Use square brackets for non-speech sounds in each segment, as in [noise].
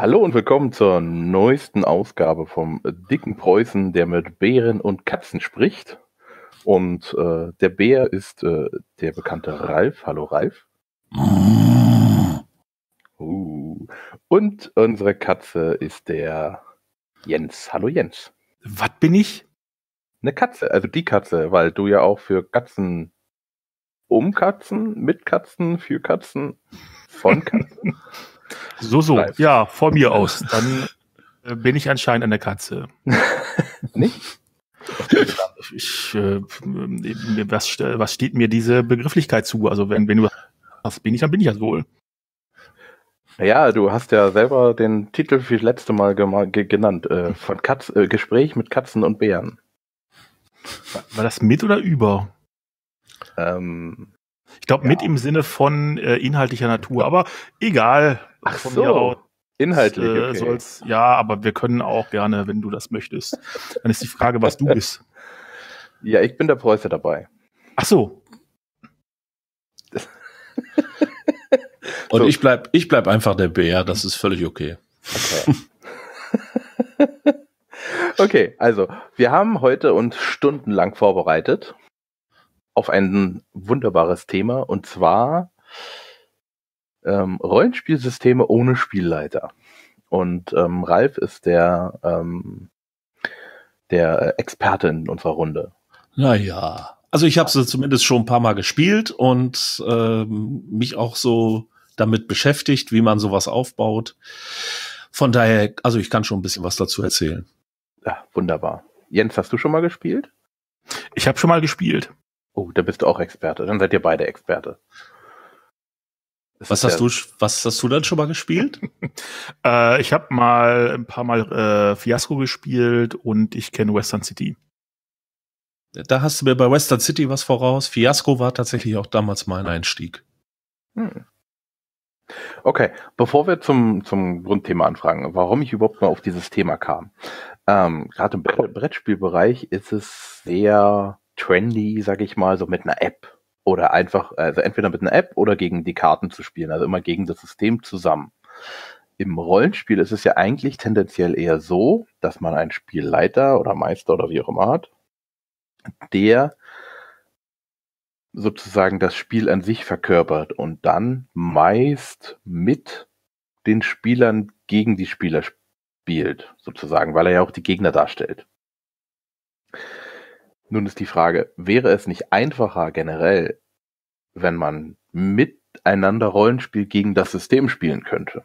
Hallo und willkommen zur neuesten Ausgabe vom dicken Preußen, der mit Bären und Katzen spricht. Und äh, der Bär ist äh, der bekannte Ralf. Hallo Ralf. Uh. Und unsere Katze ist der Jens. Hallo Jens. Was bin ich? Eine Katze, also die Katze, weil du ja auch für Katzen um Katzen, mit Katzen, für Katzen, von [laughs] Katzen. So, so, Bleib. ja, von mir aus. Dann äh, bin ich anscheinend eine Katze. [laughs] Nicht? Ich, äh, was, was steht mir diese Begrifflichkeit zu? Also wenn, wenn du was bin ich, dann bin ich das wohl. Ja, du hast ja selber den Titel für das letzte Mal genannt, äh, von Katz, äh, Gespräch mit Katzen und Bären. War das mit oder über? Ähm, ich glaube, ja. mit im Sinne von äh, inhaltlicher Natur, aber egal. Ach von so. Aus, Inhaltlich. Äh, okay. soll's, ja, aber wir können auch gerne, wenn du das möchtest. Dann ist die Frage, was du [laughs] bist. Ja, ich bin der Preuße dabei. Ach so. Und so. ich bleib, ich bleib einfach der Bär, das ist völlig okay. Okay. [laughs] okay, also wir haben heute uns stundenlang vorbereitet auf ein wunderbares Thema und zwar ähm, Rollenspielsysteme ohne Spielleiter. Und ähm, Ralf ist der, ähm, der Experte in unserer Runde. Naja, also ich habe sie zumindest schon ein paar Mal gespielt und ähm, mich auch so damit beschäftigt, wie man sowas aufbaut. Von daher, also ich kann schon ein bisschen was dazu erzählen. Ja, wunderbar. Jens, hast du schon mal gespielt? Ich habe schon mal gespielt. Oh, da bist du auch Experte. Dann seid ihr beide Experte. was hast du, was hast du dann schon mal gespielt? [laughs] äh, ich habe mal ein paar Mal äh, Fiasco gespielt und ich kenne Western City. Da hast du mir bei Western City was voraus. Fiasco war tatsächlich auch damals mein Einstieg. Hm. Okay, bevor wir zum, zum Grundthema anfragen, warum ich überhaupt mal auf dieses Thema kam. Ähm, Gerade im Brettspielbereich ist es sehr trendy, sag ich mal, so mit einer App oder einfach, also entweder mit einer App oder gegen die Karten zu spielen, also immer gegen das System zusammen. Im Rollenspiel ist es ja eigentlich tendenziell eher so, dass man einen Spielleiter oder Meister oder wie auch immer hat, der sozusagen das Spiel an sich verkörpert und dann meist mit den Spielern gegen die Spieler spielt, sozusagen, weil er ja auch die Gegner darstellt. Nun ist die Frage, wäre es nicht einfacher generell, wenn man miteinander Rollenspiel gegen das System spielen könnte?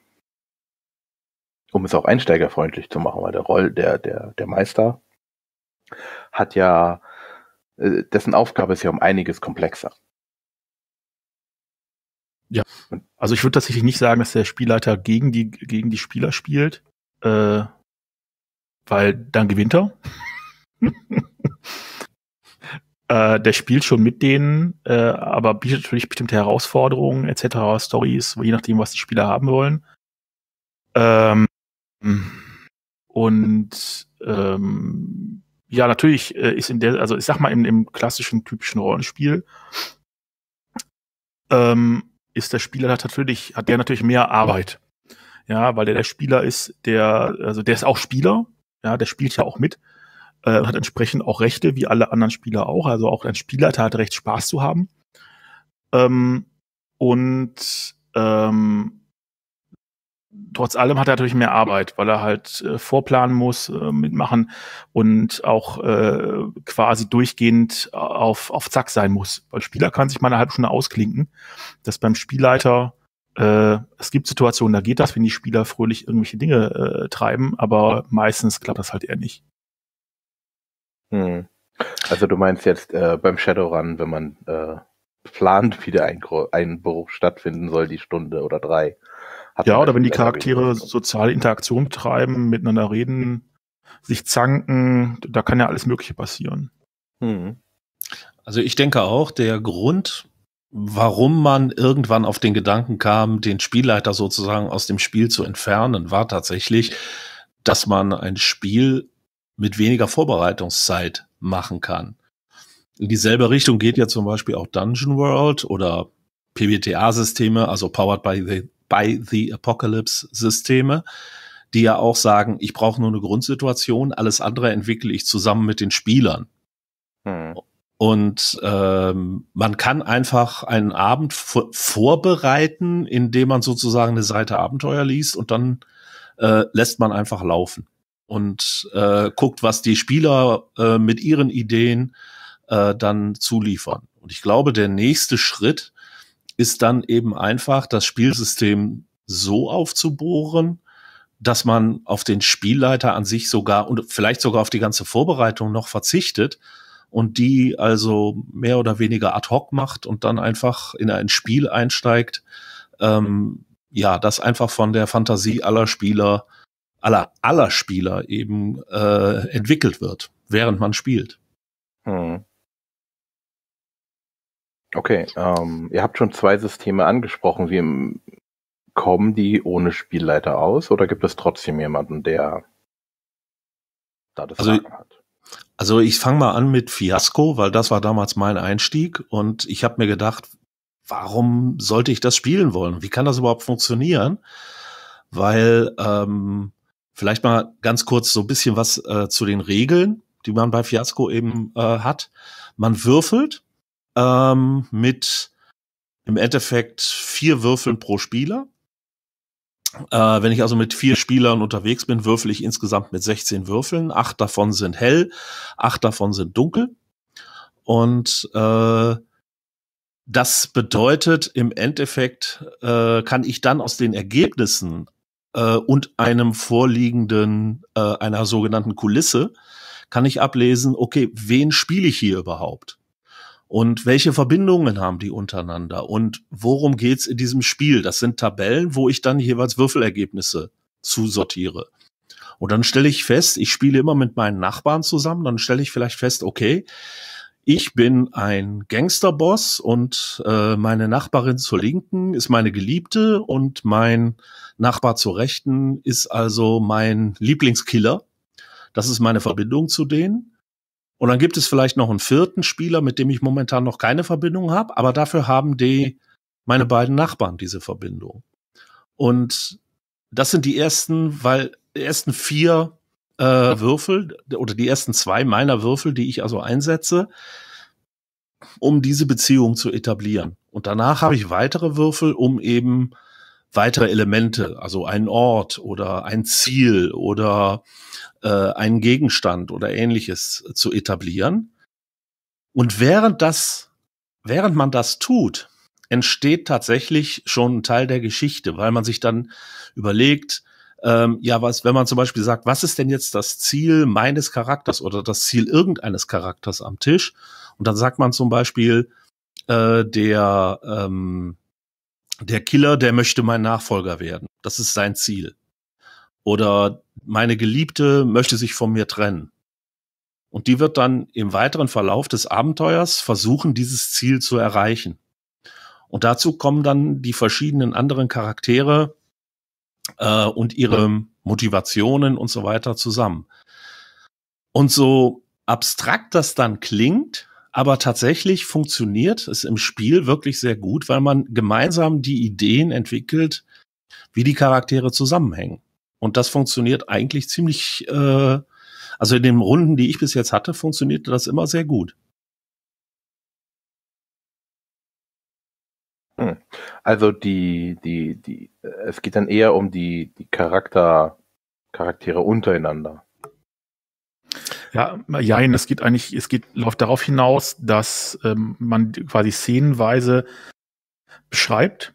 Um es auch einsteigerfreundlich zu machen, weil der Roll, der, der, der Meister hat ja, äh, dessen Aufgabe ist ja um einiges komplexer. Ja, also ich würde tatsächlich nicht sagen, dass der Spielleiter gegen die, gegen die Spieler spielt, äh, weil dann gewinnt er. [laughs] Äh, der spielt schon mit denen, äh, aber bietet natürlich bestimmte Herausforderungen etc., Stories, je nachdem, was die Spieler haben wollen. Ähm, und ähm, ja, natürlich äh, ist in der, also ich sag mal, im, im klassischen, typischen Rollenspiel ähm, ist der Spieler natürlich, hat der natürlich mehr Arbeit. Ja, weil der der Spieler ist, der, also der ist auch Spieler, ja, der spielt ja auch mit äh, hat entsprechend auch Rechte, wie alle anderen Spieler auch. Also auch ein Spielleiter hat Recht, Spaß zu haben. Ähm, und ähm, trotz allem hat er natürlich mehr Arbeit, weil er halt äh, vorplanen muss, äh, mitmachen und auch äh, quasi durchgehend auf, auf Zack sein muss. Weil Spieler kann sich mal eine halbe Stunde ausklinken. Das beim Spielleiter, äh, es gibt Situationen, da geht das, wenn die Spieler fröhlich irgendwelche Dinge äh, treiben, aber meistens klappt das halt eher nicht. Hm. Also du meinst jetzt äh, beim Shadowrun, wenn man äh, plant, wie der Einbruch stattfinden soll, die Stunde oder drei. ja, oder wenn die Charaktere soziale Interaktion treiben, miteinander reden, sich zanken, da kann ja alles Mögliche passieren. Hm. Also ich denke auch, der Grund, warum man irgendwann auf den Gedanken kam, den Spielleiter sozusagen aus dem Spiel zu entfernen, war tatsächlich, dass man ein Spiel mit weniger Vorbereitungszeit machen kann. In dieselbe Richtung geht ja zum Beispiel auch Dungeon World oder PBTA-Systeme, also Powered by the, by the Apocalypse Systeme, die ja auch sagen, ich brauche nur eine Grundsituation, alles andere entwickle ich zusammen mit den Spielern. Hm. Und ähm, man kann einfach einen Abend vorbereiten, indem man sozusagen eine Seite Abenteuer liest und dann äh, lässt man einfach laufen und äh, guckt, was die Spieler äh, mit ihren Ideen äh, dann zuliefern. Und ich glaube, der nächste Schritt ist dann eben einfach, das Spielsystem so aufzubohren, dass man auf den Spielleiter an sich sogar und vielleicht sogar auf die ganze Vorbereitung noch verzichtet und die also mehr oder weniger ad hoc macht und dann einfach in ein Spiel einsteigt, ähm, ja, das einfach von der Fantasie aller Spieler, aller, aller Spieler eben äh, entwickelt wird, während man spielt. Hm. Okay, ähm, ihr habt schon zwei Systeme angesprochen. Wie kommen die ohne Spielleiter aus oder gibt es trotzdem jemanden, der da das also, hat? Also ich fange mal an mit Fiasco, weil das war damals mein Einstieg und ich habe mir gedacht, warum sollte ich das spielen wollen? Wie kann das überhaupt funktionieren? Weil ähm, vielleicht mal ganz kurz so ein bisschen was äh, zu den Regeln, die man bei Fiasco eben äh, hat. Man würfelt ähm, mit im Endeffekt vier Würfeln pro Spieler. Äh, wenn ich also mit vier Spielern unterwegs bin, würfel ich insgesamt mit 16 Würfeln. Acht davon sind hell, acht davon sind dunkel. Und äh, das bedeutet im Endeffekt, äh, kann ich dann aus den Ergebnissen äh, und einem vorliegenden, äh, einer sogenannten Kulisse, kann ich ablesen, okay, wen spiele ich hier überhaupt? Und welche Verbindungen haben die untereinander? Und worum geht's in diesem Spiel? Das sind Tabellen, wo ich dann jeweils Würfelergebnisse zusortiere. Und dann stelle ich fest, ich spiele immer mit meinen Nachbarn zusammen, dann stelle ich vielleicht fest, okay, ich bin ein Gangsterboss und äh, meine Nachbarin zur Linken ist meine Geliebte und mein Nachbar zur Rechten ist also mein Lieblingskiller. Das ist meine Verbindung zu denen. Und dann gibt es vielleicht noch einen vierten Spieler, mit dem ich momentan noch keine Verbindung habe, aber dafür haben die meine beiden Nachbarn diese Verbindung. Und das sind die ersten, weil die ersten vier äh, Würfel oder die ersten zwei meiner Würfel, die ich also einsetze, um diese Beziehung zu etablieren. Und danach habe ich weitere Würfel, um eben weitere Elemente, also einen Ort oder ein Ziel oder äh, einen Gegenstand oder ähnliches zu etablieren. Und während das, während man das tut, entsteht tatsächlich schon ein Teil der Geschichte, weil man sich dann überlegt, ähm, ja, was, wenn man zum Beispiel sagt, was ist denn jetzt das Ziel meines Charakters oder das Ziel irgendeines Charakters am Tisch? Und dann sagt man zum Beispiel, äh, der, ähm, der Killer, der möchte mein Nachfolger werden. Das ist sein Ziel. Oder meine Geliebte möchte sich von mir trennen. Und die wird dann im weiteren Verlauf des Abenteuers versuchen, dieses Ziel zu erreichen. Und dazu kommen dann die verschiedenen anderen Charaktere äh, und ihre Motivationen und so weiter zusammen. Und so abstrakt das dann klingt, aber tatsächlich funktioniert es im Spiel wirklich sehr gut, weil man gemeinsam die Ideen entwickelt, wie die Charaktere zusammenhängen. Und das funktioniert eigentlich ziemlich, äh, also in den Runden, die ich bis jetzt hatte, funktionierte das immer sehr gut. Hm. Also die, die, die, es geht dann eher um die, die Charakter, Charaktere untereinander. Ja, jein, es geht eigentlich, es geht, läuft darauf hinaus, dass ähm, man quasi szenenweise beschreibt,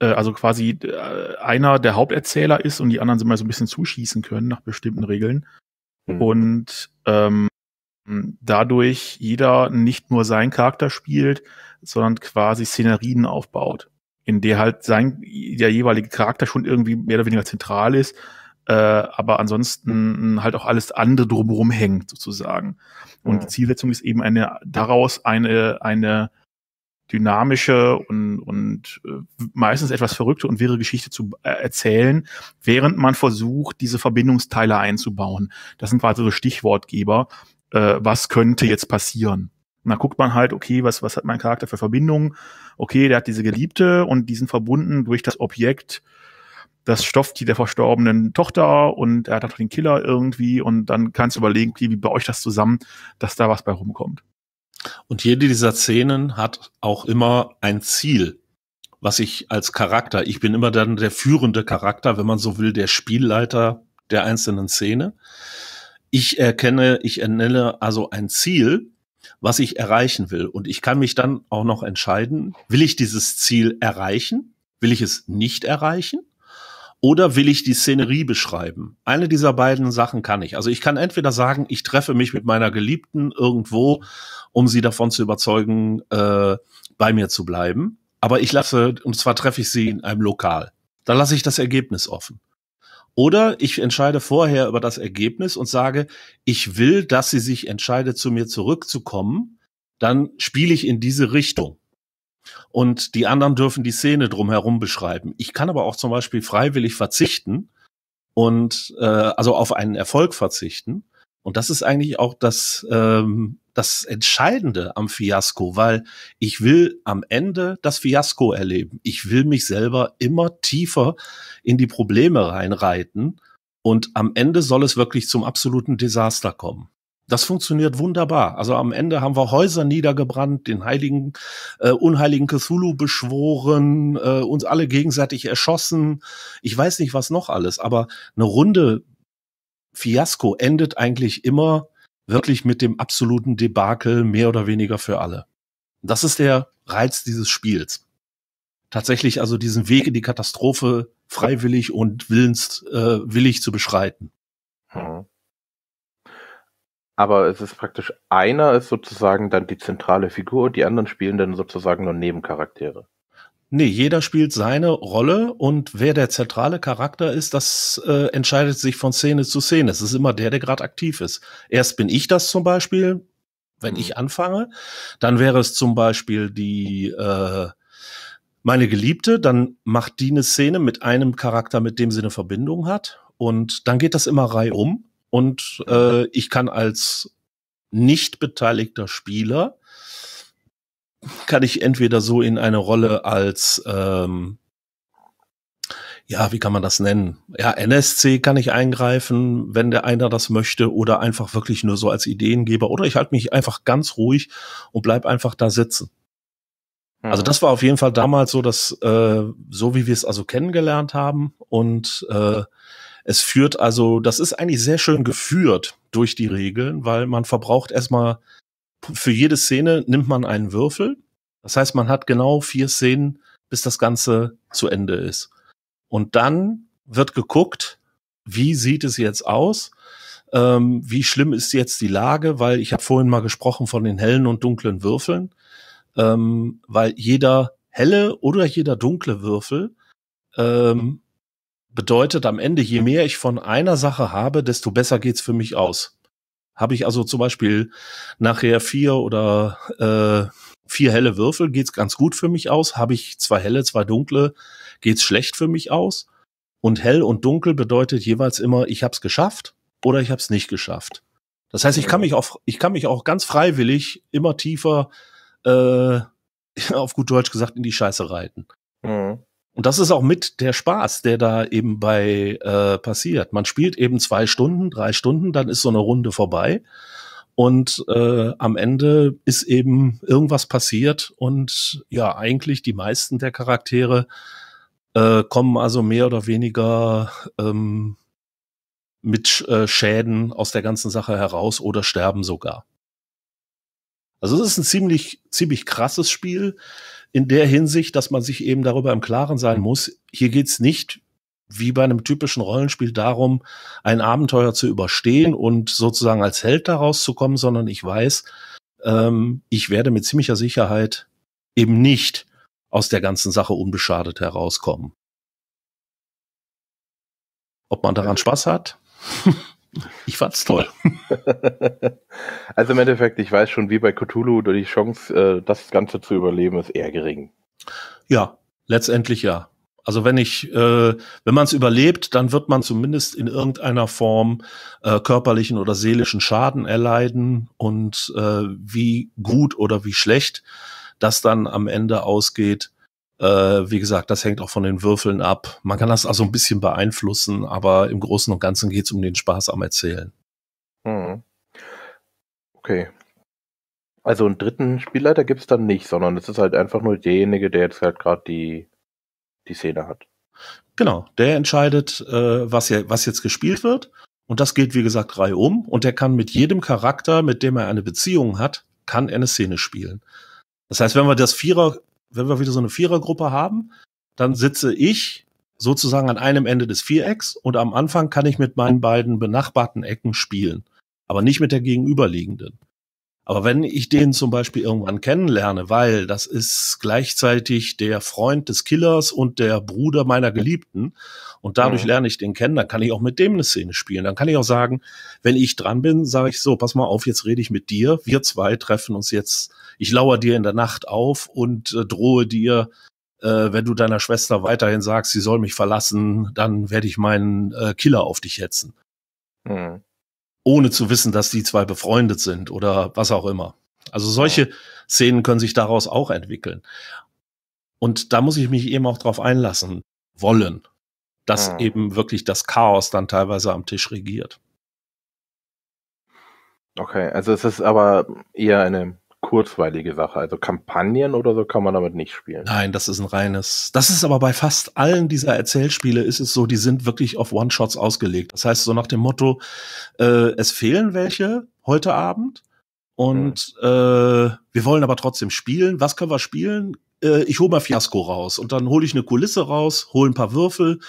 äh, also quasi äh, einer der Haupterzähler ist und die anderen sind mal so ein bisschen zuschießen können nach bestimmten Regeln. Mhm. Und ähm, dadurch jeder nicht nur seinen Charakter spielt, sondern quasi Szenerien aufbaut, in der halt sein der jeweilige Charakter schon irgendwie mehr oder weniger zentral ist, äh, aber ansonsten halt auch alles andere drumherum hängt sozusagen. Und die Zielsetzung ist eben eine daraus eine eine dynamische und, und äh, meistens etwas verrückte und wirre Geschichte zu äh, erzählen, während man versucht, diese Verbindungsteile einzubauen. Das sind quasi so Stichwortgeber. Äh, was könnte jetzt passieren? Und dann guckt man halt, okay, was, was hat mein Charakter für Verbindungen? Okay, der hat diese Geliebte und die sind verbunden durch das Objekt das Stofftier der verstorbenen Tochter und er hat auch den Killer irgendwie und dann kannst du überlegen, wie, bei euch das zusammen, dass da was bei rumkommt. Und jede dieser Szenen hat auch immer ein Ziel, was ich als Charakter, ich bin immer dann der führende Charakter, wenn man so will, der Spielleiter der einzelnen Szene. Ich erkenne, ich ernenne also ein Ziel, was ich erreichen will. Und ich kann mich dann auch noch entscheiden, will ich dieses Ziel erreichen? Will ich es nicht erreichen? Oder will ich die Szenerie beschreiben? Eine dieser beiden Sachen kann ich. Also ich kann entweder sagen, ich treffe mich mit meiner Geliebten irgendwo, um sie davon zu überzeugen, äh, bei mir zu bleiben. Aber ich lasse, und zwar treffe ich sie in einem Lokal. Da lasse ich das Ergebnis offen. Oder ich entscheide vorher über das Ergebnis und sage, ich will, dass sie sich entscheidet, zu mir zurückzukommen. Dann spiele ich in diese Richtung. Und die anderen dürfen die Szene drumherum beschreiben. Ich kann aber auch zum Beispiel freiwillig verzichten und äh, also auf einen Erfolg verzichten. Und das ist eigentlich auch das, ähm, das Entscheidende am Fiasko, weil ich will am Ende das Fiasko erleben. Ich will mich selber immer tiefer in die Probleme reinreiten und am Ende soll es wirklich zum absoluten Desaster kommen. Das funktioniert wunderbar. Also am Ende haben wir Häuser niedergebrannt, den heiligen, äh, unheiligen Cthulhu beschworen, äh, uns alle gegenseitig erschossen. Ich weiß nicht, was noch alles, aber eine Runde Fiasko endet eigentlich immer wirklich mit dem absoluten Debakel, mehr oder weniger für alle. Das ist der Reiz dieses Spiels. Tatsächlich also diesen Weg in die Katastrophe freiwillig und willens, äh, willig zu beschreiten. Hm. Aber es ist praktisch, einer ist sozusagen dann die zentrale Figur und die anderen spielen dann sozusagen nur Nebencharaktere. Nee, jeder spielt seine Rolle und wer der zentrale Charakter ist, das äh, entscheidet sich von Szene zu Szene. Es ist immer der, der gerade aktiv ist. Erst bin ich das zum Beispiel, wenn mhm. ich anfange. Dann wäre es zum Beispiel die äh, meine Geliebte, dann macht die eine Szene mit einem Charakter, mit dem sie eine Verbindung hat. Und dann geht das immer reihum. Und äh, ich kann als nicht beteiligter Spieler kann ich entweder so in eine Rolle als ähm, ja, wie kann man das nennen? Ja, NSC kann ich eingreifen, wenn der einer das möchte, oder einfach wirklich nur so als Ideengeber, oder ich halte mich einfach ganz ruhig und bleib einfach da sitzen. Mhm. Also das war auf jeden Fall damals so, dass äh, so wie wir es also kennengelernt haben und äh, es führt also, das ist eigentlich sehr schön geführt durch die Regeln, weil man verbraucht erstmal für jede Szene nimmt man einen Würfel. Das heißt, man hat genau vier Szenen, bis das Ganze zu Ende ist. Und dann wird geguckt, wie sieht es jetzt aus? Ähm, wie schlimm ist jetzt die Lage? Weil ich habe vorhin mal gesprochen von den hellen und dunklen Würfeln. Ähm, weil jeder helle oder jeder dunkle Würfel ähm, bedeutet am Ende, je mehr ich von einer Sache habe, desto besser geht's für mich aus. Habe ich also zum Beispiel nachher vier oder äh, vier helle Würfel, geht's ganz gut für mich aus. Habe ich zwei helle, zwei dunkle, geht's schlecht für mich aus. Und hell und dunkel bedeutet jeweils immer, ich habe es geschafft oder ich habe es nicht geschafft. Das heißt, ich kann mich auch, ich kann mich auch ganz freiwillig immer tiefer, äh, [laughs] auf gut Deutsch gesagt, in die Scheiße reiten. Mhm. Und das ist auch mit der Spaß, der da eben bei äh, passiert. Man spielt eben zwei Stunden, drei Stunden, dann ist so eine Runde vorbei. Und äh, am Ende ist eben irgendwas passiert und ja, eigentlich die meisten der Charaktere äh, kommen also mehr oder weniger ähm, mit äh, Schäden aus der ganzen Sache heraus oder sterben sogar. Also es ist ein ziemlich, ziemlich krasses Spiel in der Hinsicht, dass man sich eben darüber im Klaren sein muss, hier geht's nicht wie bei einem typischen Rollenspiel darum, ein Abenteuer zu überstehen und sozusagen als Held daraus zu kommen, sondern ich weiß, ähm, ich werde mit ziemlicher Sicherheit eben nicht aus der ganzen Sache unbeschadet herauskommen. Ob man daran Spaß hat? [laughs] Ich fand's toll. [laughs] also im Endeffekt, ich weiß schon, wie bei Cthulhu, die Chance, äh, das Ganze zu überleben, ist eher gering. Ja, letztendlich ja. Also wenn ich, äh, wenn man es überlebt, dann wird man zumindest in irgendeiner Form äh, körperlichen oder seelischen Schaden erleiden und äh, wie gut oder wie schlecht das dann am Ende ausgeht, Äh, wie gesagt, das hängt auch von den Würfeln ab. Man kann das also ein bisschen beeinflussen, aber im Großen und Ganzen geht es um den Spaß am Erzählen. Mhm. Okay. Also einen dritten Spielleiter gibt es dann nicht, sondern es ist halt einfach nur derjenige, der jetzt halt gerade die, die Szene hat. Genau, der entscheidet, äh, was, ja, was jetzt gespielt wird. Und das geht, wie gesagt, drei um. Und der kann mit jedem Charakter, mit dem er eine Beziehung hat, kann er eine Szene spielen. Das heißt, wenn wir das Vierer, wenn wir wieder so eine Vierergruppe haben, dann sitze ich sozusagen an einem Ende des Vierecks und am Anfang kann ich mit meinen beiden benachbarten Ecken spielen, aber nicht mit der gegenüberliegenden. Aber wenn ich den zum Beispiel irgendwann kennenlerne, weil das ist gleichzeitig der Freund des Killers und der Bruder meiner Geliebten und dadurch mhm. lerne ich den kennen, dann kann ich auch mit dem eine Szene spielen. Dann kann ich auch sagen, wenn ich dran bin, sage ich so, pass mal auf, jetzt rede ich mit dir. Wir zwei treffen uns jetzt. Ich lauere dir in der Nacht auf und äh, drohe dir, äh, wenn du deiner Schwester weiterhin sagst, sie soll mich verlassen, dann werde ich meinen äh, Killer auf dich hetzen. Mhm ohne zu wissen, dass die zwei befreundet sind oder was auch immer. Also solche Szenen können sich daraus auch entwickeln. Und da muss ich mich eben auch drauf einlassen wollen, dass ja. eben wirklich das Chaos dann teilweise am Tisch regiert. Okay, also es ist aber eher eine kurzweilige Sache. Also Kampagnen oder so kann man damit nicht spielen. Nein, das ist ein reines. Das ist aber bei fast allen dieser Erzählspiele ist es so, die sind wirklich auf One-Shots ausgelegt. Das heißt, so nach dem Motto, äh, es fehlen welche heute Abend und mhm. äh, wir wollen aber trotzdem spielen. Was können wir spielen? Äh, ich hole mal Fiasco raus und dann hole ich eine Kulisse raus, hole ein paar Würfel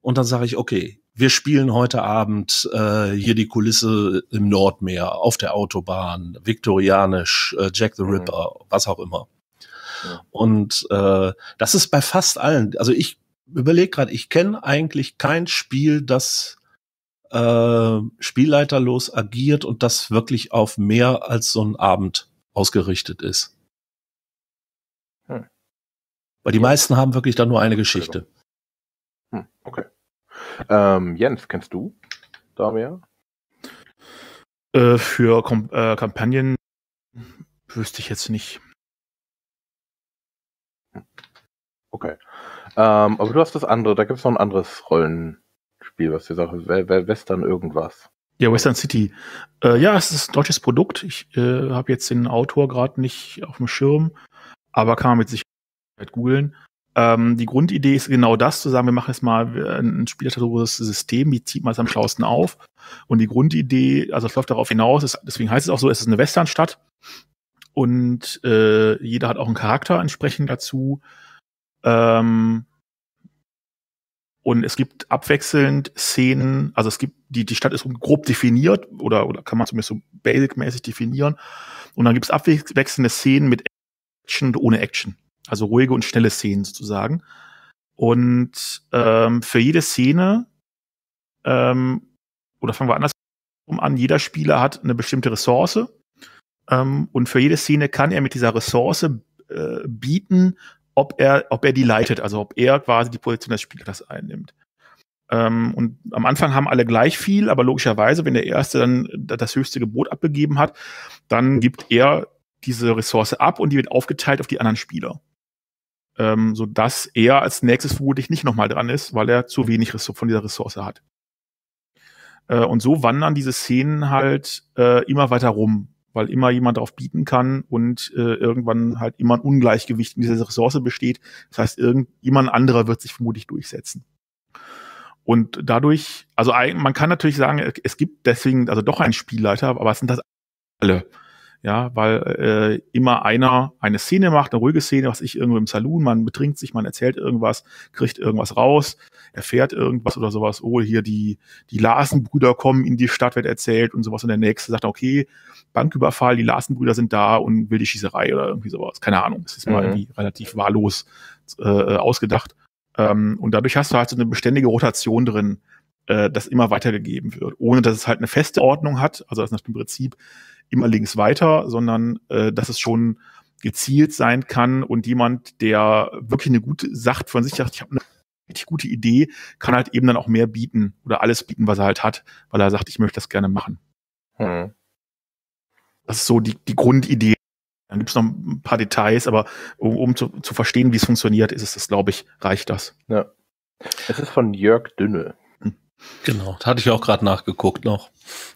und dann sage ich, okay, wir spielen heute Abend äh, hier die Kulisse im Nordmeer, auf der Autobahn, viktorianisch, äh, Jack the mhm. Ripper, mhm. was auch immer. Ja. Und äh, das ist bei fast allen, also ich überlege gerade, ich kenne eigentlich kein Spiel, das äh, spielleiterlos agiert und das wirklich auf mehr als so einen Abend ausgerichtet ist. Hm. Weil die meisten haben wirklich dann nur eine Geschichte. Okay. Ähm, Jens, kennst du da mehr? Äh, für Kom äh, Kampagnen wüsste ich jetzt nicht. Okay. Ähm, aber du hast das andere, da gibt es noch ein anderes Rollenspiel, was du sagst, Western irgendwas. Ja, Western City. Äh, ja, es ist ein deutsches Produkt. Ich äh, habe jetzt den Autor gerade nicht auf dem Schirm, aber kann man mit Sicherheit googeln. Ähm, die Grundidee ist genau das, zu sagen, wir machen jetzt mal ein spielleiterisches System, wie zieht man es am schlausten auf? Und die Grundidee, also es läuft darauf hinaus, ist, deswegen heißt es auch so, es ist eine Westernstadt und äh, jeder hat auch einen Charakter entsprechend dazu. Ähm, und es gibt abwechselnd Szenen, also es gibt, die, die Stadt ist grob definiert oder, oder kann man zumindest so basic-mäßig definieren. Und dann gibt es abwechselnde Szenen mit Action und ohne Action. Also ruhige und schnelle Szenen sozusagen. Und ähm, für jede Szene, ähm, oder fangen wir andersrum an, jeder Spieler hat eine bestimmte Ressource. Ähm, und für jede Szene kann er mit dieser Ressource äh, bieten, ob er, ob er die leitet, also ob er quasi die Position des Spielers einnimmt. Ähm, und am Anfang haben alle gleich viel, aber logischerweise, wenn der Erste dann das höchste Gebot abgegeben hat, dann gibt er diese Ressource ab und die wird aufgeteilt auf die anderen Spieler ähm, so dass er als nächstes vermutlich nicht nochmal dran ist, weil er zu wenig von dieser Ressource hat. Äh, und so wandern diese Szenen halt äh, immer weiter rum, weil immer jemand darauf bieten kann und äh, irgendwann halt immer ein Ungleichgewicht in dieser Ressource besteht. Das heißt, irgendjemand anderer wird sich vermutlich durchsetzen. Und dadurch, also man kann natürlich sagen, es gibt deswegen also doch einen Spielleiter, aber es sind das alle ja, weil äh, immer einer eine Szene macht, eine ruhige Szene, was ich irgendwo im Saloon, man betrinkt sich, man erzählt irgendwas, kriegt irgendwas raus, erfährt irgendwas oder sowas, oh, hier die, die Larsenbrüder kommen in die Stadt, wird erzählt und sowas. Und der nächste sagt, okay, Banküberfall, die Larsenbrüder sind da und will die Schießerei oder irgendwie sowas, keine Ahnung, das ist mhm. mal irgendwie relativ wahllos äh, ausgedacht. Ähm, und dadurch hast du halt so eine beständige Rotation drin, äh, das immer weitergegeben wird, ohne dass es halt eine feste Ordnung hat, also das ist im Prinzip immer links weiter, sondern äh, dass es schon gezielt sein kann und jemand, der wirklich eine gute sagt von sich sagt, ich habe eine richtig gute Idee, kann halt eben dann auch mehr bieten oder alles bieten, was er halt hat, weil er sagt, ich möchte das gerne machen. Hm. Das ist so die, die Grundidee Dann gibt es noch ein paar Details, aber um, um zu, zu verstehen, wie es funktioniert, ist es das, glaube ich, reicht das. Ja. Es ist von Jörg Dünne. Genau, da hatte ich auch gerade nachgeguckt noch.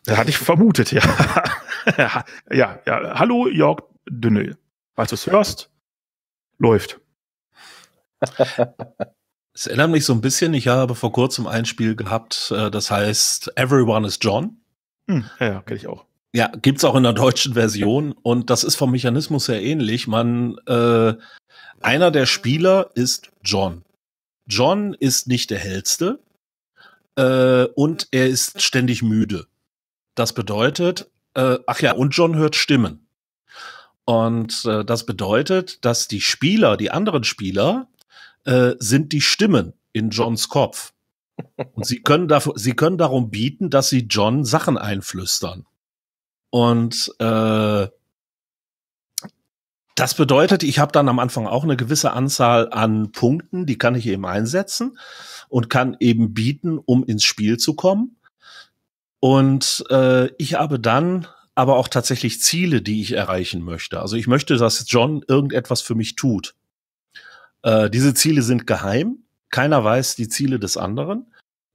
Da hatte ich vermutet, ja. [laughs] ja, ja. Hallo Jörg Dünne. Falls du es hörst, läuft. [laughs] Es erinnert mich so ein bisschen, ich habe vor kurzem ein Spiel gehabt, äh, das heißt Everyone is John. Hm, ja, kenne ich auch. Ja, gibt's auch in der deutschen Version und das ist vom Mechanismus sehr ähnlich. Man, äh, einer der Spieler ist John. John ist nicht der hellste äh, und er ist ständig müde. Das bedeutet, äh, ach ja, und John hört Stimmen. Und äh, das bedeutet, dass die Spieler, die anderen Spieler, äh, sind die Stimmen in Johns Kopf. Und sie können, dafür, sie können darum bieten, dass sie John Sachen einflüstern. Und äh, das bedeutet, ich habe dann am Anfang auch eine gewisse Anzahl an Punkten, die kann ich eben einsetzen und kann eben bieten, um ins Spiel zu kommen. Und äh, ich habe dann aber auch tatsächlich Ziele, die ich erreichen möchte. Also ich möchte, dass John irgendetwas für mich tut. Äh, diese Ziele sind geheim. Keiner weiß die Ziele des anderen.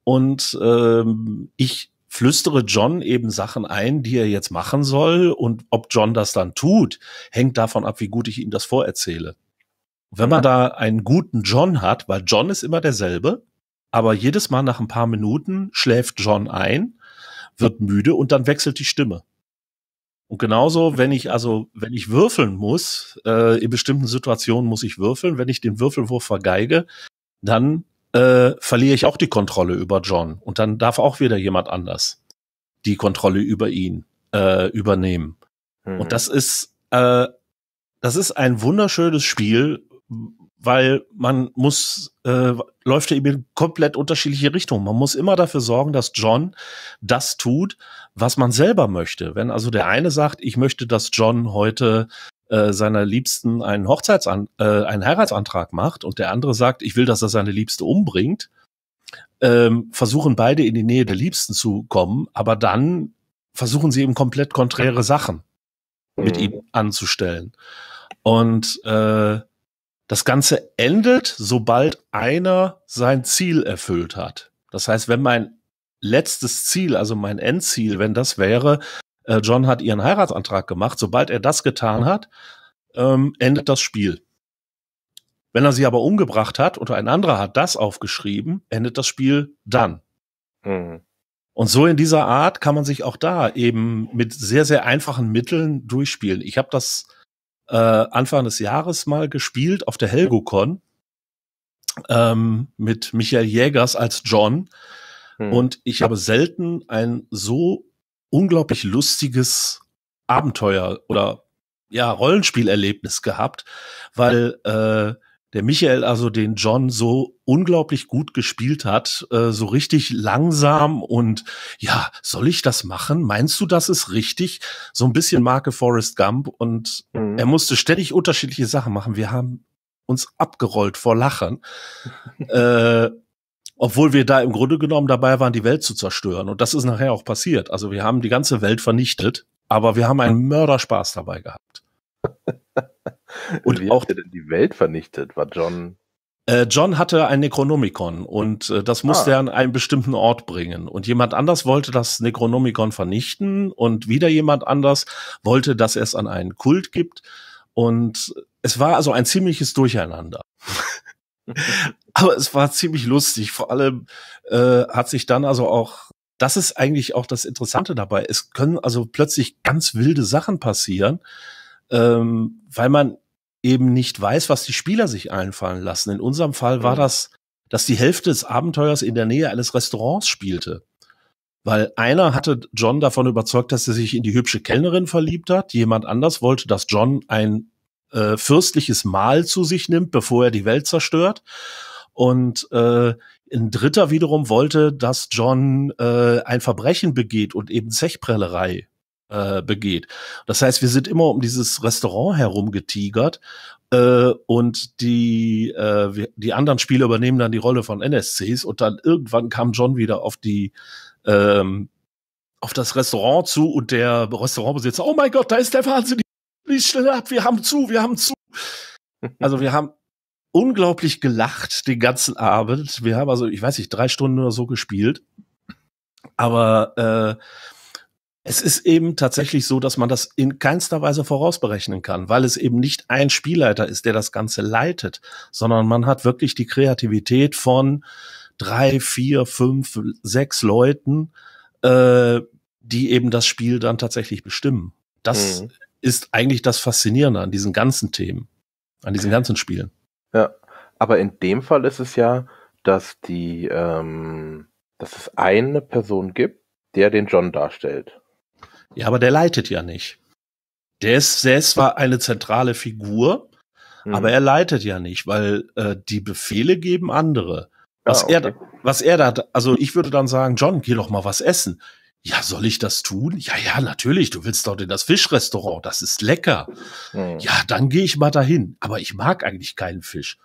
Und ähm, ich flüstere John eben Sachen ein, die er jetzt machen soll. Und ob John das dann tut, hängt davon ab, wie gut ich ihm das vorerzähle. Wenn man da einen guten John hat, weil John ist immer derselbe, aber jedes Mal nach ein paar Minuten schläft John ein, wird müde und dann wechselt die Stimme. Und genauso, wenn ich also, wenn ich würfeln muss, äh, in bestimmten Situationen muss ich würfeln, wenn ich den Würfelwurf vergeige, dann äh, verliere ich auch die Kontrolle über John. Und dann darf auch wieder jemand anders die Kontrolle über ihn äh, übernehmen. Mhm. Und das ist, äh, das ist ein wunderschönes Spiel, weil man muss, äh, läuft ja eben in komplett unterschiedliche Richtungen. Man muss immer dafür sorgen, dass John das tut, was man selber möchte. Wenn also der eine sagt, ich möchte, dass John heute äh, seiner Liebsten einen Hochzeitsan äh, einen Heiratsantrag macht und der andere sagt, ich will, dass er seine Liebste umbringt, ähm, versuchen beide in die Nähe der Liebsten zu kommen, aber dann versuchen sie eben komplett konträre Sachen mhm. mit ihm anzustellen. Und äh, das Ganze endet, sobald einer sein Ziel erfüllt hat. Das heißt, wenn mein letztes Ziel, also mein Endziel, wenn das wäre, äh, John hat ihren Heiratsantrag gemacht, sobald er das getan hat, ähm, endet das Spiel. Wenn er sie aber umgebracht hat oder ein anderer hat das aufgeschrieben, endet das Spiel dann. Mhm. Und so in dieser Art kann man sich auch da eben mit sehr, sehr einfachen Mitteln durchspielen. Ich habe das äh, Anfang des Jahres mal gespielt auf der HelgoCon ähm, mit Michael Jägers als John. Hm. Und ich habe selten ein so unglaublich lustiges Abenteuer oder ja Rollenspielerlebnis gehabt, weil äh, der Michael also den John so unglaublich gut gespielt hat, äh, so richtig langsam und ja, soll ich das machen? Meinst du, das ist richtig? So ein bisschen Marke Forrest Gump und mhm. er musste ständig unterschiedliche Sachen machen. Wir haben uns abgerollt vor Lachen. [laughs] äh, obwohl wir da im Grunde genommen dabei waren, die Welt zu zerstören. Und das ist nachher auch passiert. Also wir haben die ganze Welt vernichtet, aber wir haben einen Mörderspaß dabei gehabt. [laughs] Und wie auch hat er denn die Welt vernichtet? War John äh, John hatte ein Necronomicon und äh, das musste ah. er an einen bestimmten Ort bringen. Und jemand anders wollte das Necronomicon vernichten und wieder jemand anders wollte, dass er es an einen Kult gibt. Und es war also ein ziemliches Durcheinander. [laughs] Aber es war ziemlich lustig. Vor allem äh, hat sich dann also auch, das ist eigentlich auch das Interessante dabei. Es können also plötzlich ganz wilde Sachen passieren, ähm, weil man eben nicht weiß, was die Spieler sich einfallen lassen. In unserem Fall war mhm. das, dass die Hälfte des Abenteuers in der Nähe eines Restaurants spielte. Weil einer hatte John davon überzeugt, dass er sich in die hübsche Kellnerin verliebt hat. Jemand anders wollte, dass John ein äh, fürstliches Mahl zu sich nimmt, bevor er die Welt zerstört. Und äh, ein Dritter wiederum wollte, dass John äh, ein Verbrechen begeht und eben Zechprellerei äh, begeht. Das heißt, wir sind immer um dieses Restaurant herumgetigert äh, und die, äh, die anderen Spieler übernehmen dann die Rolle von NSCs und dann irgendwann kam John wieder auf die ähm, auf das Restaurant zu und der Restaurantbesitzer, oh mein Gott, da ist der wahnsinnige lies schnell ab, wir haben zu, wir haben zu. [laughs] Also wir haben unglaublich gelacht den ganzen Abend. Wir haben also, ich weiß nicht, drei Stunden oder so gespielt. Aber äh, es ist eben tatsächlich so, dass man das in keinster Weise vorausberechnen kann, weil es eben nicht ein Spielleiter ist, der das Ganze leitet, sondern man hat wirklich die Kreativität von drei, vier, fünf, sechs Leuten, äh, die eben das Spiel dann tatsächlich bestimmen. Das mhm. ist eigentlich das Faszinierende an diesen ganzen Themen, an diesen ganzen Spielen. Ja, aber in dem Fall ist es ja, dass die, ähm, dass es eine Person gibt, der den John darstellt. Ja, aber der leitet ja nicht. Der ist, der ist zwar eine zentrale Figur, mhm. aber er leitet ja nicht, weil äh, die Befehle geben andere. Was ah, okay. er, was er da, also ich würde dann sagen, John, geh doch mal was essen. Ja, soll ich das tun? Ja, ja, natürlich. Du willst dort in das Fischrestaurant. Das ist lecker. Mhm. Ja, dann gehe ich mal dahin. Aber ich mag eigentlich keinen Fisch.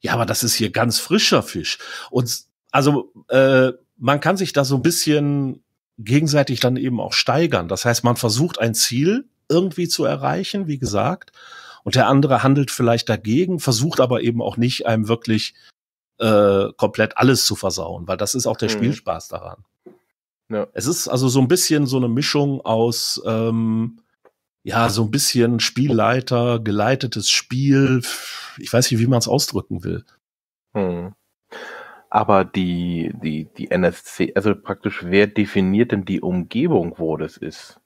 Ja, aber das ist hier ganz frischer Fisch. Und also äh, man kann sich da so ein bisschen gegenseitig dann eben auch steigern. Das heißt, man versucht ein Ziel irgendwie zu erreichen, wie gesagt, und der andere handelt vielleicht dagegen, versucht aber eben auch nicht einem wirklich äh, komplett alles zu versauen, weil das ist auch der mhm. Spielspaß daran. Ja. Es ist also so ein bisschen so eine Mischung aus, ähm, ja, so ein bisschen Spielleiter, geleitetes Spiel. Ich weiß nicht, wie man es ausdrücken will. Hm. Aber die, die, die NSC, also praktisch, wer definiert denn die Umgebung, wo das ist?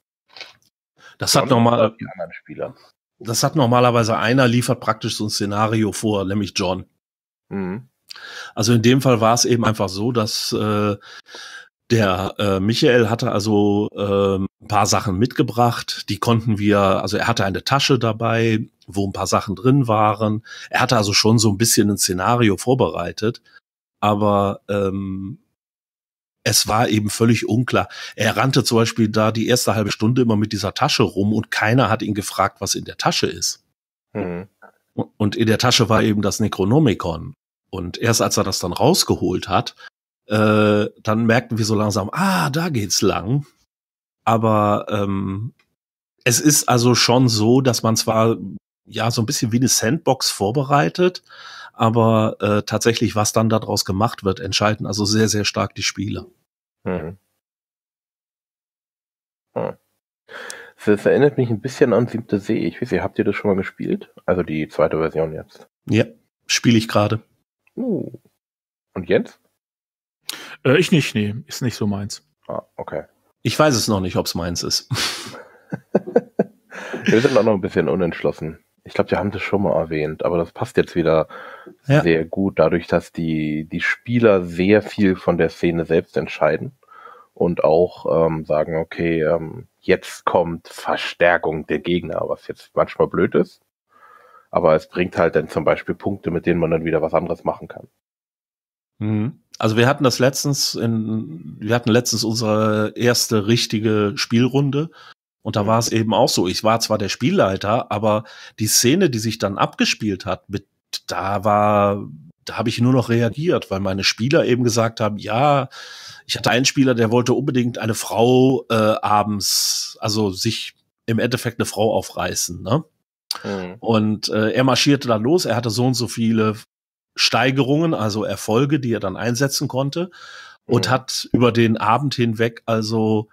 Das hat normal, die anderen Spieler. Das hat normalerweise einer liefert praktisch so ein Szenario vor, nämlich John. Mhm. Also in dem Fall war es eben einfach so, dass äh, der äh, Michael hatte also äh, ein paar Sachen mitgebracht, die konnten wir, also er hatte eine Tasche dabei, wo ein paar Sachen drin waren. Er hatte also schon so ein bisschen ein Szenario vorbereitet, aber ähm, es war eben völlig unklar. Er rannte zum Beispiel da die erste halbe Stunde immer mit dieser Tasche rum und keiner hat ihn gefragt, was in der Tasche ist. Mhm. Und in der Tasche war eben das Necronomicon. Und erst als er das dann rausgeholt hat, äh, dann merkten wir so langsam, ah, da geht's lang. Aber ähm, es ist also schon so, dass man zwar ja so ein bisschen wie eine Sandbox vorbereitet, aber äh, tatsächlich, was dann daraus gemacht wird, entscheiden also sehr, sehr stark die Spieler. Hm. Hm. Das erinnert mich ein bisschen an Siebte See. Ich weiß nicht, habt ihr das schon mal gespielt? Also die zweite Version jetzt. Ja, spiele ich gerade. Uh. Und jetzt? Äh, ich nicht, nee, ist nicht so meins. Ah, okay. Ich weiß es noch nicht, ob es meins ist. [laughs] Wir sind auch noch ein bisschen unentschlossen. Ich glaube, wir haben das schon mal erwähnt, aber das passt jetzt wieder ja. sehr gut, dadurch, dass die, die Spieler sehr viel von der Szene selbst entscheiden und auch ähm, sagen, okay, ähm, jetzt kommt Verstärkung der Gegner, was jetzt manchmal blöd ist. Aber es bringt halt dann zum Beispiel Punkte, mit denen man dann wieder was anderes machen kann. Mhm. Also wir hatten das letztens in, wir hatten letztens unsere erste richtige Spielrunde und da war es eben auch so. Ich war zwar der Spielleiter, aber die Szene, die sich dann abgespielt hat, mit, da war, da habe ich nur noch reagiert, weil meine Spieler eben gesagt haben, ja, ich hatte einen Spieler, der wollte unbedingt eine Frau äh, abends, also sich im Endeffekt eine Frau aufreißen, ne? Mhm. Und äh, er marschierte dann los, er hatte so und so viele Steigerungen, also Erfolge, die er dann einsetzen konnte und mhm. hat über den Abend hinweg also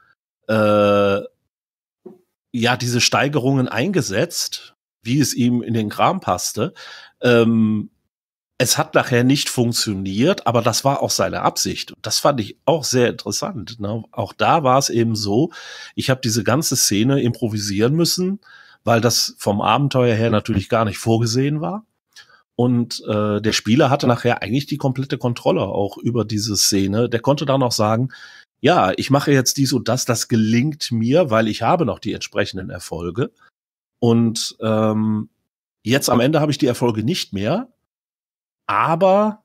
äh, ja diese Steigerungen eingesetzt, wie es ihm in den Kram passte. Ähm, es hat nachher nicht funktioniert, aber das war auch seine Absicht. Das fand ich auch sehr interessant. Ne? Auch da war es eben so, ich habe diese ganze Szene improvisieren müssen, weil das vom Abenteuer her natürlich gar nicht vorgesehen war. Und äh, der Spieler hatte nachher eigentlich die komplette Kontrolle auch über diese Szene. Der konnte dann auch sagen, ja, ich mache jetzt dies und das, das gelingt mir, weil ich habe noch die entsprechenden Erfolge. Und ähm, jetzt am Ende habe ich die Erfolge nicht mehr, aber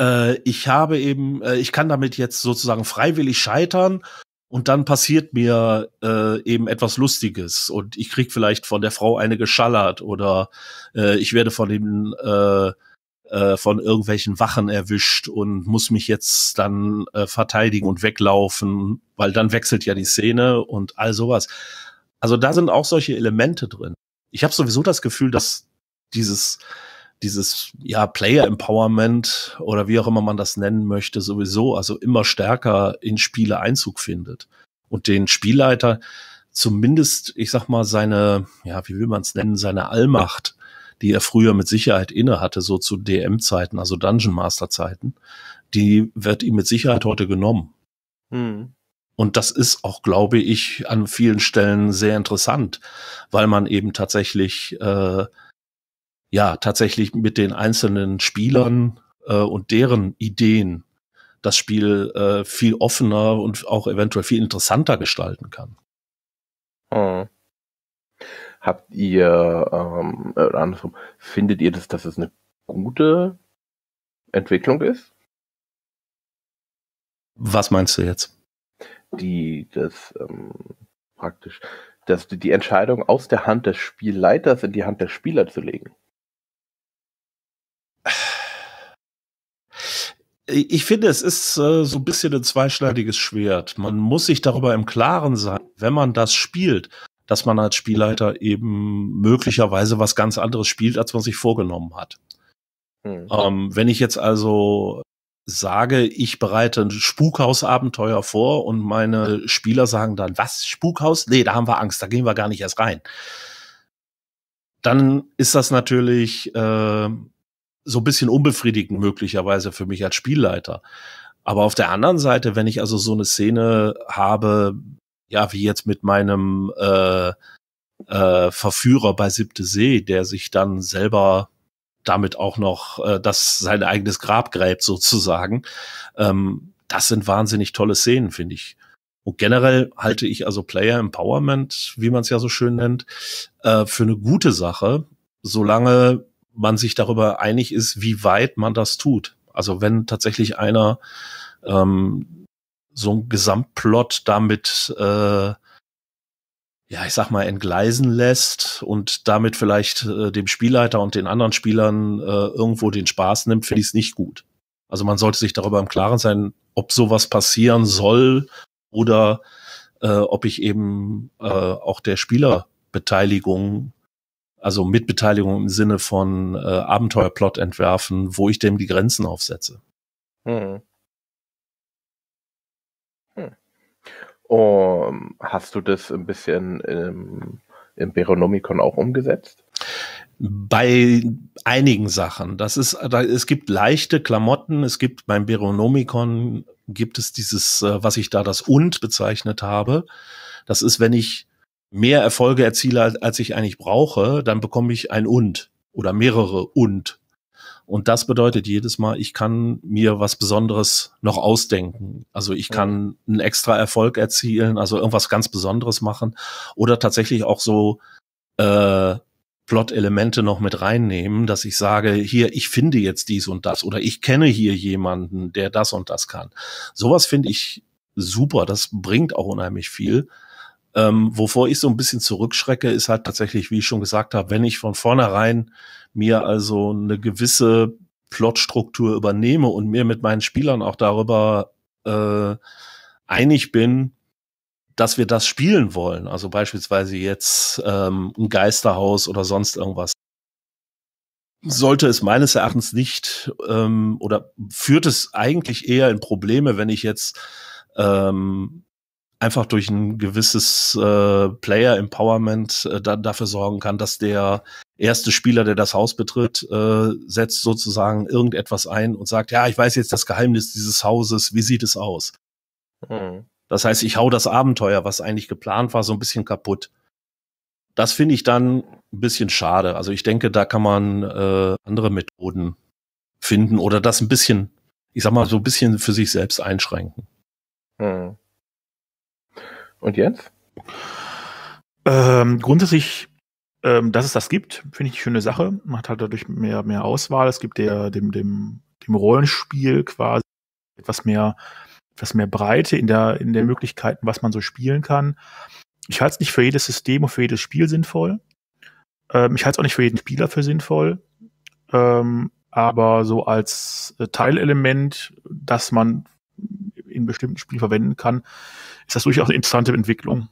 äh, ich habe eben, äh, ich kann damit jetzt sozusagen freiwillig scheitern und dann passiert mir äh, eben etwas Lustiges und ich krieg vielleicht von der Frau eine geschallert oder äh, ich werde von den äh, äh, von irgendwelchen Wachen erwischt und muss mich jetzt dann äh, verteidigen und weglaufen, weil dann wechselt ja die Szene und all sowas. Also da sind auch solche Elemente drin. Ich habe sowieso das Gefühl, dass dieses dieses ja Player Empowerment oder wie auch immer man das nennen möchte sowieso also immer stärker in Spiele Einzug findet und den Spielleiter zumindest ich sag mal seine ja wie will man es nennen seine Allmacht die er früher mit Sicherheit inne hatte so zu DM Zeiten also Dungeon Master Zeiten die wird ihm mit Sicherheit heute genommen hm. Und das ist auch, glaube ich, an vielen Stellen sehr interessant, weil man eben tatsächlich, äh, ja, tatsächlich mit den einzelnen Spielern äh, und deren Ideen das Spiel äh, viel offener und auch eventuell viel interessanter gestalten kann. Hm. Habt ihr, ähm, äh, andersrum, findet ihr, dass das eine gute Entwicklung ist? Was meinst du jetzt? die das ähm, praktisch, dass die Entscheidung aus der Hand des Spielleiters in die Hand der Spieler zu legen. Ich finde, es ist äh, so ein bisschen ein zweischneidiges Schwert. Man muss sich darüber im Klaren sein, wenn man das spielt, dass man als Spielleiter eben möglicherweise was ganz anderes spielt, als man sich vorgenommen hat. Hm. Ähm, wenn ich jetzt also sage, ich bereite ein Spukhausabenteuer vor und meine Spieler sagen dann, was, Spukhaus? Nee, da haben wir Angst, da gehen wir gar nicht erst rein. Dann ist das natürlich äh, so ein bisschen unbefriedigend möglicherweise für mich als Spielleiter. Aber auf der anderen Seite, wenn ich also so eine Szene habe, ja, wie jetzt mit meinem äh, äh, Verführer bei Siebte See, der sich dann selber damit auch noch äh, das sein eigenes Grab gräbt sozusagen. Ähm, das sind wahnsinnig tolle Szenen, finde ich. Und generell halte ich also Player Empowerment, wie man es ja so schön nennt, äh, für eine gute Sache, solange man sich darüber einig ist, wie weit man das tut. Also wenn tatsächlich einer ähm, so ein Gesamtplot damit äh, ja, ich sag mal, entgleisen lässt und damit vielleicht äh, dem Spielleiter und den anderen Spielern äh, irgendwo den Spaß nimmt, finde ich es nicht gut. Also man sollte sich darüber im Klaren sein, ob sowas passieren soll oder äh, ob ich eben äh, auch der Spielerbeteiligung, also Mitbeteiligung im Sinne von äh, Abenteuerplot entwerfen, wo ich dem die Grenzen aufsetze. Hm. Um, hast du das ein bisschen im, im Beronomicon auch umgesetzt? Bei einigen Sachen. Das ist, da, es gibt leichte Klamotten. Es gibt beim Beronomicon gibt es dieses, äh, was ich da das und bezeichnet habe. Das ist, wenn ich mehr Erfolge erziele, als, als ich eigentlich brauche, dann bekomme ich ein und oder mehrere und. Und das bedeutet jedes Mal, ich kann mir was Besonderes noch ausdenken. Also ich kann einen extra Erfolg erzielen, also irgendwas ganz Besonderes machen oder tatsächlich auch so äh, Plot-Elemente noch mit reinnehmen, dass ich sage, hier, ich finde jetzt dies und das oder ich kenne hier jemanden, der das und das kann. Sowas finde ich super, das bringt auch unheimlich viel. Ähm, wovor ich so ein bisschen zurückschrecke, ist halt tatsächlich, wie ich schon gesagt habe, wenn ich von vornherein mir also eine gewisse Plotstruktur übernehme und mir mit meinen Spielern auch darüber äh, einig bin, dass wir das spielen wollen. Also beispielsweise jetzt ähm, ein Geisterhaus oder sonst irgendwas. Sollte es meines Erachtens nicht ähm, oder führt es eigentlich eher in Probleme, wenn ich jetzt ähm, einfach durch ein gewisses äh, Player Empowerment äh, da, dafür sorgen kann, dass der erste Spieler, der das Haus betritt, äh, setzt sozusagen irgendetwas ein und sagt, ja, ich weiß jetzt das Geheimnis dieses Hauses, wie sieht es aus? Mhm. Das heißt, ich hau das Abenteuer, was eigentlich geplant war, so ein bisschen kaputt. Das finde ich dann ein bisschen schade. Also ich denke, da kann man äh, andere Methoden finden oder das ein bisschen, ich sag mal, so ein bisschen für sich selbst einschränken. Mhm. Und jetzt? Ähm, grundsätzlich, ähm, dass es das gibt, finde ich eine schöne Sache. Man hat halt dadurch mehr, mehr Auswahl. Es gibt der, dem, dem, dem Rollenspiel quasi etwas mehr, etwas mehr Breite in der, in der Möglichkeiten, was man so spielen kann. Ich halte es nicht für jedes System und für jedes Spiel sinnvoll. Ähm, ich halte es auch nicht für jeden Spieler für sinnvoll. Ähm, aber so als äh, Teilelement, dass man in bestimmten Spielen verwenden kann, ist das durchaus eine interessante Entwicklung.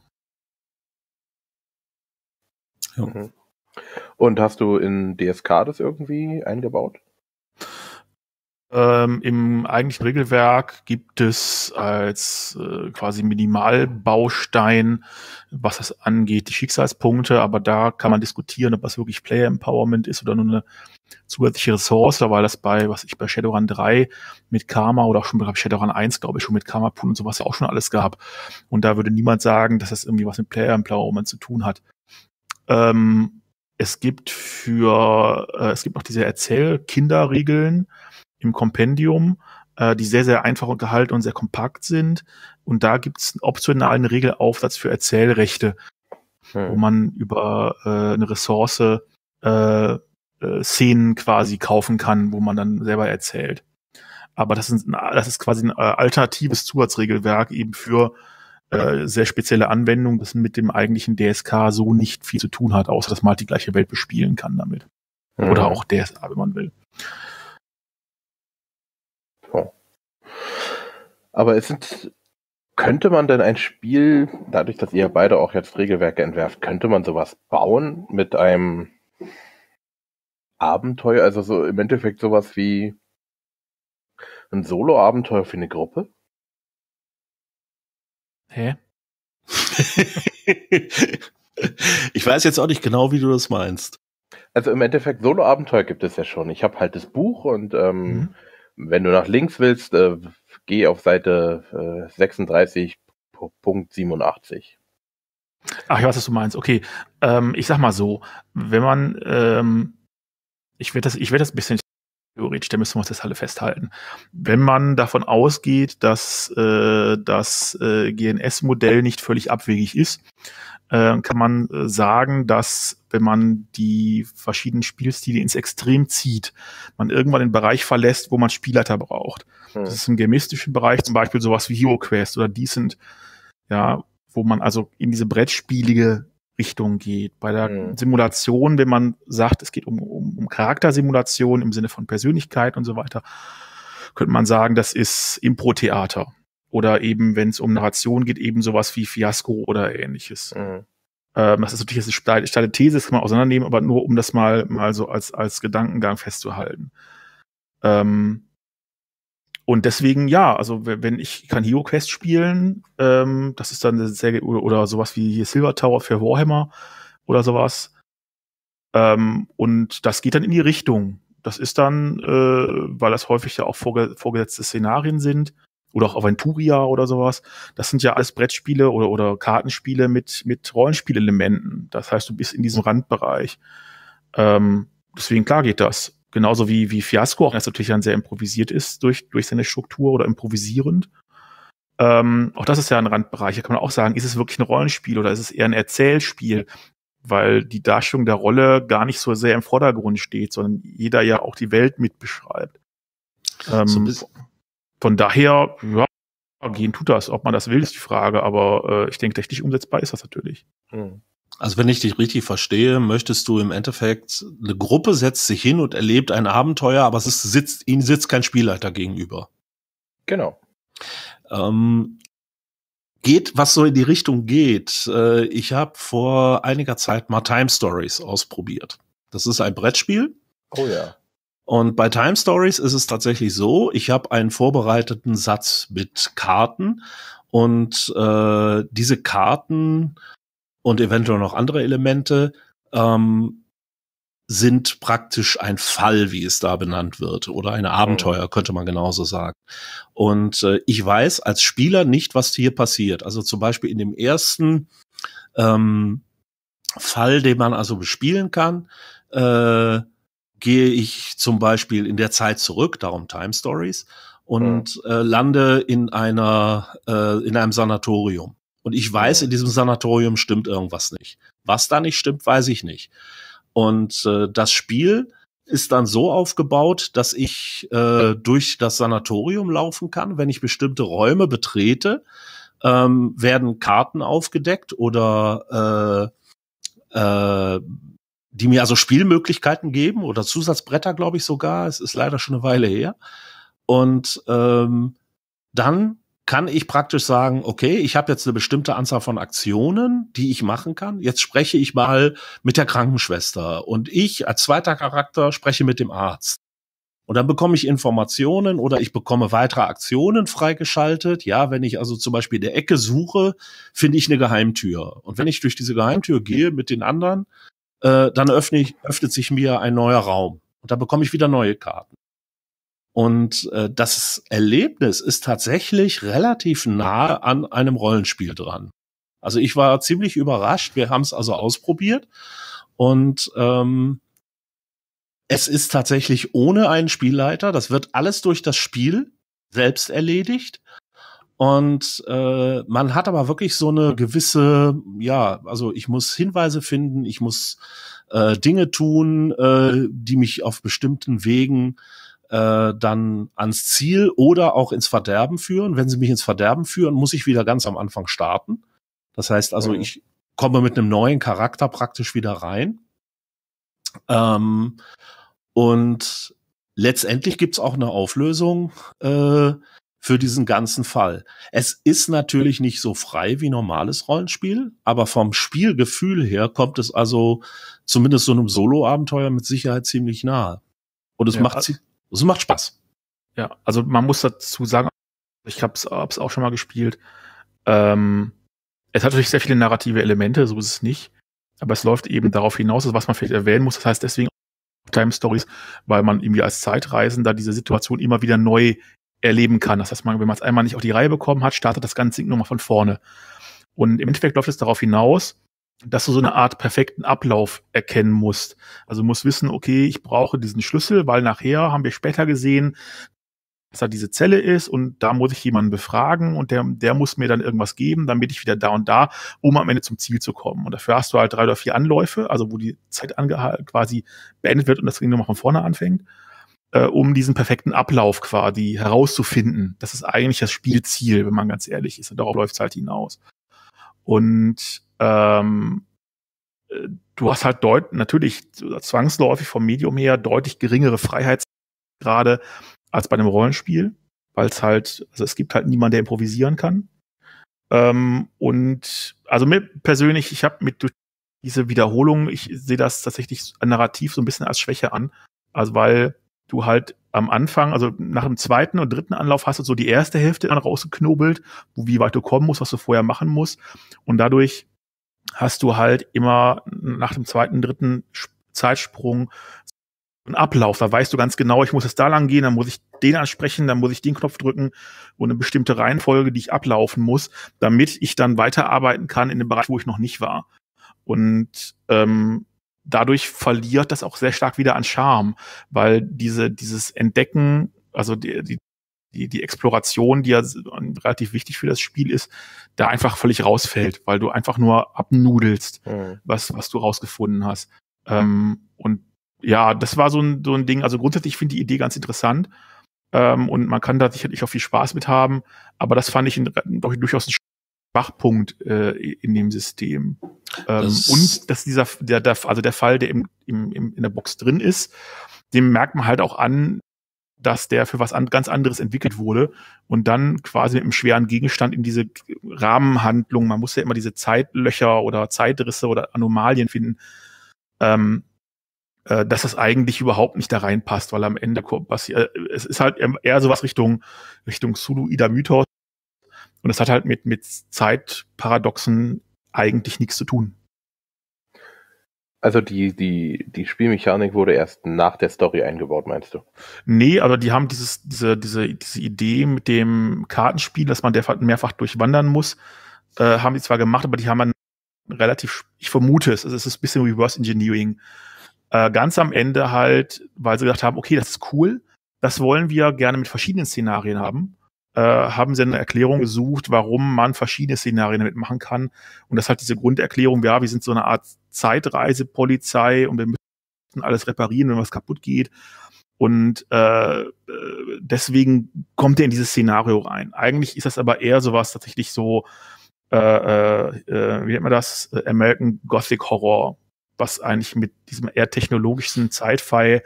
Ja. Und hast du in DSK das irgendwie eingebaut? Ähm, Im eigentlichen Regelwerk gibt es als äh, quasi Minimalbaustein, was das angeht, die Schicksalspunkte, aber da kann man diskutieren, ob das wirklich Player Empowerment ist oder nur eine zusätzliche Ressource, weil das bei, was ich bei Shadowrun 3 mit Karma oder auch schon bei Shadowrun 1, glaube ich, schon mit Karma Pool und sowas auch schon alles gab. Und da würde niemand sagen, dass das irgendwie was mit Player Empowerment zu tun hat. Ähm, es gibt für, äh, es gibt noch diese Erzähl-Kinderregeln, im Kompendium, äh, die sehr, sehr einfach gehalten und sehr kompakt sind. Und da gibt es einen optionalen Regelaufsatz für Erzählrechte, hm. wo man über äh, eine Ressource äh, äh, Szenen quasi kaufen kann, wo man dann selber erzählt. Aber das ist, das ist quasi ein äh, alternatives Zusatzregelwerk eben für äh, sehr spezielle Anwendungen, das mit dem eigentlichen DSK so nicht viel zu tun hat, außer dass man halt die gleiche Welt bespielen kann damit. Mhm. Oder auch DSA, wenn man will. Aber es sind, könnte man denn ein Spiel, dadurch, dass ihr beide auch jetzt Regelwerke entwerft, könnte man sowas bauen mit einem Abenteuer, also so im Endeffekt sowas wie ein Solo-Abenteuer für eine Gruppe? Hä? ich weiß jetzt auch nicht genau, wie du das meinst. Also im Endeffekt Solo-Abenteuer gibt es ja schon. Ich habe halt das Buch und ähm, mhm. wenn du nach links willst, äh, geh auf Seite äh, 36.87. Ach, ich weiß, was du meinst. Okay, ähm, ich sag mal so, wenn man, ähm, ich werde das, ich das ein bisschen theoretisch, da müssen wir uns das alle festhalten. Wenn man davon ausgeht, dass äh, das äh, GNS-Modell nicht völlig abwegig ist, äh, kann man äh, sagen, dass wenn man die verschiedenen Spielstile ins Extrem zieht, man irgendwann den Bereich verlässt, wo man Spielleiter braucht. Hm. Das ist im gamistischen Bereich zum Beispiel sowas wie Hero Quest oder Decent, ja, wo man also in diese brettspielige Richtung geht. Bei der hm. Simulation, wenn man sagt, es geht um, um, um Charaktersimulation im Sinne von Persönlichkeit und so weiter, könnte man sagen, das ist Impro-Theater. Oder eben, wenn es um Narration geht, eben sowas wie Fiasco oder ähnliches. Mhm. Ähm, das ist natürlich eine steile, steile These, das kann man auseinandernehmen, aber nur um das mal, mal so als, als Gedankengang festzuhalten. Ähm, und deswegen, ja, also wenn ich kann Hero Quest spielen, ähm, das ist dann sehr, oder, oder sowas wie Silver Tower für Warhammer oder sowas. Ähm, und das geht dann in die Richtung. Das ist dann, äh, weil das häufig ja auch vorge vorgesetzte Szenarien sind, oder auch Aventuria oder sowas. Das sind ja alles Brettspiele oder, oder Kartenspiele mit, mit Rollenspielelementen. Das heißt, du bist in diesem Randbereich. Ähm, deswegen klar geht das. Genauso wie, wie Fiasco, auch das natürlich dann sehr improvisiert ist durch, durch seine Struktur oder improvisierend. Ähm, auch das ist ja ein Randbereich. Da kann man auch sagen, ist es wirklich ein Rollenspiel oder ist es eher ein Erzählspiel? Weil die Darstellung der Rolle gar nicht so sehr im Vordergrund steht, sondern jeder ja auch die Welt mitbeschreibt. Ähm, so von daher, ja, gehen tut das. Ob man das will, ist die Frage, aber äh, ich denke, technisch umsetzbar ist das natürlich. Hm. Also wenn ich dich richtig verstehe, möchtest du im Endeffekt, eine Gruppe setzt sich hin und erlebt ein Abenteuer, aber es ist, sitzt, ihnen sitzt kein Spielleiter gegenüber. Genau. Ähm, geht, was so in die Richtung geht. Äh, ich habe vor einiger Zeit mal Time Stories ausprobiert. Das ist ein Brettspiel. Oh ja. Und bei Time Stories ist es tatsächlich so, ich habe einen vorbereiteten Satz mit Karten und äh, diese Karten und eventuell noch andere Elemente ähm, sind praktisch ein Fall, wie es da benannt wird, oder ein Abenteuer, könnte man genauso sagen. Und äh, ich weiß als Spieler nicht, was hier passiert. Also zum Beispiel in dem ersten ähm, Fall, den man also bespielen kann, äh, gehe ich zum Beispiel in der Zeit zurück, darum Time Stories, und mhm. äh, lande in einer äh, in einem Sanatorium. Und ich weiß, in diesem Sanatorium stimmt irgendwas nicht. Was da nicht stimmt, weiß ich nicht. Und äh, das Spiel ist dann so aufgebaut, dass ich äh, durch das Sanatorium laufen kann. Wenn ich bestimmte Räume betrete, ähm, werden Karten aufgedeckt oder äh, äh, die mir also Spielmöglichkeiten geben oder Zusatzbretter, glaube ich sogar. Es ist leider schon eine Weile her. Und ähm, dann kann ich praktisch sagen, okay, ich habe jetzt eine bestimmte Anzahl von Aktionen, die ich machen kann. Jetzt spreche ich mal mit der Krankenschwester und ich als zweiter Charakter spreche mit dem Arzt. Und dann bekomme ich Informationen oder ich bekomme weitere Aktionen freigeschaltet. Ja, wenn ich also zum Beispiel in der Ecke suche, finde ich eine Geheimtür. Und wenn ich durch diese Geheimtür gehe mit den anderen, äh, dann öffne ich, öffnet sich mir ein neuer Raum. Und da bekomme ich wieder neue Karten. Und äh, das Erlebnis ist tatsächlich relativ nah an einem Rollenspiel dran. Also ich war ziemlich überrascht. Wir haben es also ausprobiert und ähm, es ist tatsächlich ohne einen Spielleiter. Das wird alles durch das Spiel selbst erledigt. Und äh, man hat aber wirklich so eine gewisse, ja, also ich muss Hinweise finden, ich muss äh, Dinge tun, äh, die mich auf bestimmten Wegen äh, dann ans Ziel oder auch ins Verderben führen. Wenn sie mich ins Verderben führen, muss ich wieder ganz am Anfang starten. Das heißt also, mhm. ich komme mit einem neuen Charakter praktisch wieder rein. Ähm, und letztendlich gibt's auch eine Auflösung äh, für diesen ganzen Fall. Es ist natürlich nicht so frei wie normales Rollenspiel, aber vom Spielgefühl her kommt es also zumindest so einem Solo-Abenteuer mit Sicherheit ziemlich nahe. Und es ja, macht, es macht Spaß. Ja, also man muss dazu sagen, ich habe es auch schon mal gespielt. Ähm, es hat natürlich sehr viele narrative Elemente, so ist es nicht. Aber es läuft eben darauf hinaus, was man vielleicht erwähnen muss. Das heißt deswegen Time Stories, weil man irgendwie als Zeitreisender diese Situation immer wieder neu erleben kann. Das heißt, man, wenn man es einmal nicht auf die Reihe bekommen hat, startet das ganze Ding nochmal von vorne. Und im Endeffekt läuft es darauf hinaus, dass du so eine Art perfekten Ablauf erkennen musst. Also musst wissen, okay, ich brauche diesen Schlüssel, weil nachher haben wir später gesehen, dass da diese Zelle ist und da muss ich jemanden befragen und der, der muss mir dann irgendwas geben, damit ich wieder da und da, um am Ende zum Ziel zu kommen. Und dafür hast du halt drei oder vier Anläufe, also wo die Zeit quasi beendet wird und das Ding nochmal von vorne anfängt, äh, um diesen perfekten Ablauf quasi herauszufinden. Das ist eigentlich das Spielziel, wenn man ganz ehrlich ist. Und darauf läuft es halt hinaus. Und ähm, äh, du hast halt deut natürlich zwangsläufig vom Medium her deutlich geringere Freiheitsgrade als bei einem Rollenspiel, weil es halt, also es gibt halt niemanden, der improvisieren kann. Ähm, und also mir persönlich, ich habe mit diese Wiederholung, ich sehe das tatsächlich narrativ so ein bisschen als Schwäche an. Also weil du halt am Anfang, also nach dem zweiten und dritten Anlauf hast du so die erste Hälfte dann rausgeknobelt, wie weit du kommen musst, was du vorher machen musst. Und dadurch hast du halt immer nach dem zweiten, dritten Zeitsprung einen Ablauf. Da weißt du ganz genau, ich muss jetzt da lang gehen, dann muss ich den ansprechen, dann muss ich den Knopf drücken und eine bestimmte Reihenfolge, die ich ablaufen muss, damit ich dann weiterarbeiten kann in dem Bereich, wo ich noch nicht war. Und ähm, dadurch verliert das auch sehr stark wieder an Charme, weil diese, dieses Entdecken, also die, die, die, die Exploration, die ja relativ wichtig für das Spiel ist, da einfach völlig rausfällt, weil du einfach nur abnudelst, mhm. was, was du rausgefunden hast. Ähm, und ja, das war so ein, so ein Ding. Also grundsätzlich finde ich die Idee ganz interessant. Ähm, und man kann da sicherlich auch viel Spaß mit haben. Aber das fand ich ein, doch durchaus ein Schwachpunkt äh, in dem System. Ähm, das und dass dieser, der, der, also der Fall, der im, im, im, in der Box drin ist, dem merkt man halt auch an, dass der für was an, ganz anderes entwickelt wurde und dann quasi mit einem schweren Gegenstand in diese Rahmenhandlung, man muss ja immer diese Zeitlöcher oder Zeitrisse oder Anomalien finden, ähm, äh, dass das eigentlich überhaupt nicht da reinpasst, weil am Ende passiert, äh, es ist halt eher sowas Richtung, Richtung Suluida Mythos. Und es hat halt mit, mit Zeitparadoxen eigentlich nichts zu tun. Also die, die, die Spielmechanik wurde erst nach der Story eingebaut, meinst du? Nee, aber die haben dieses, diese, diese, diese Idee mit dem Kartenspiel, dass man mehrfach durchwandern muss, äh, haben die zwar gemacht, aber die haben dann relativ, ich vermute es, also es ist ein bisschen Reverse Engineering äh, ganz am Ende halt, weil sie gedacht haben, okay, das ist cool, das wollen wir gerne mit verschiedenen Szenarien haben, äh, haben sie eine Erklärung gesucht, warum man verschiedene Szenarien damit machen kann. Und das hat diese Grunderklärung, ja, wir sind so eine Art Zeitreisepolizei und wir müssen alles reparieren, wenn was kaputt geht. Und äh, äh deswegen kommt er in dieses Szenario rein. Eigentlich ist das aber eher sowas tatsächlich so, äh, äh, äh wie nennt man das, American Gothic Horror was eigentlich mit diesem eher technologischen Sci-Fi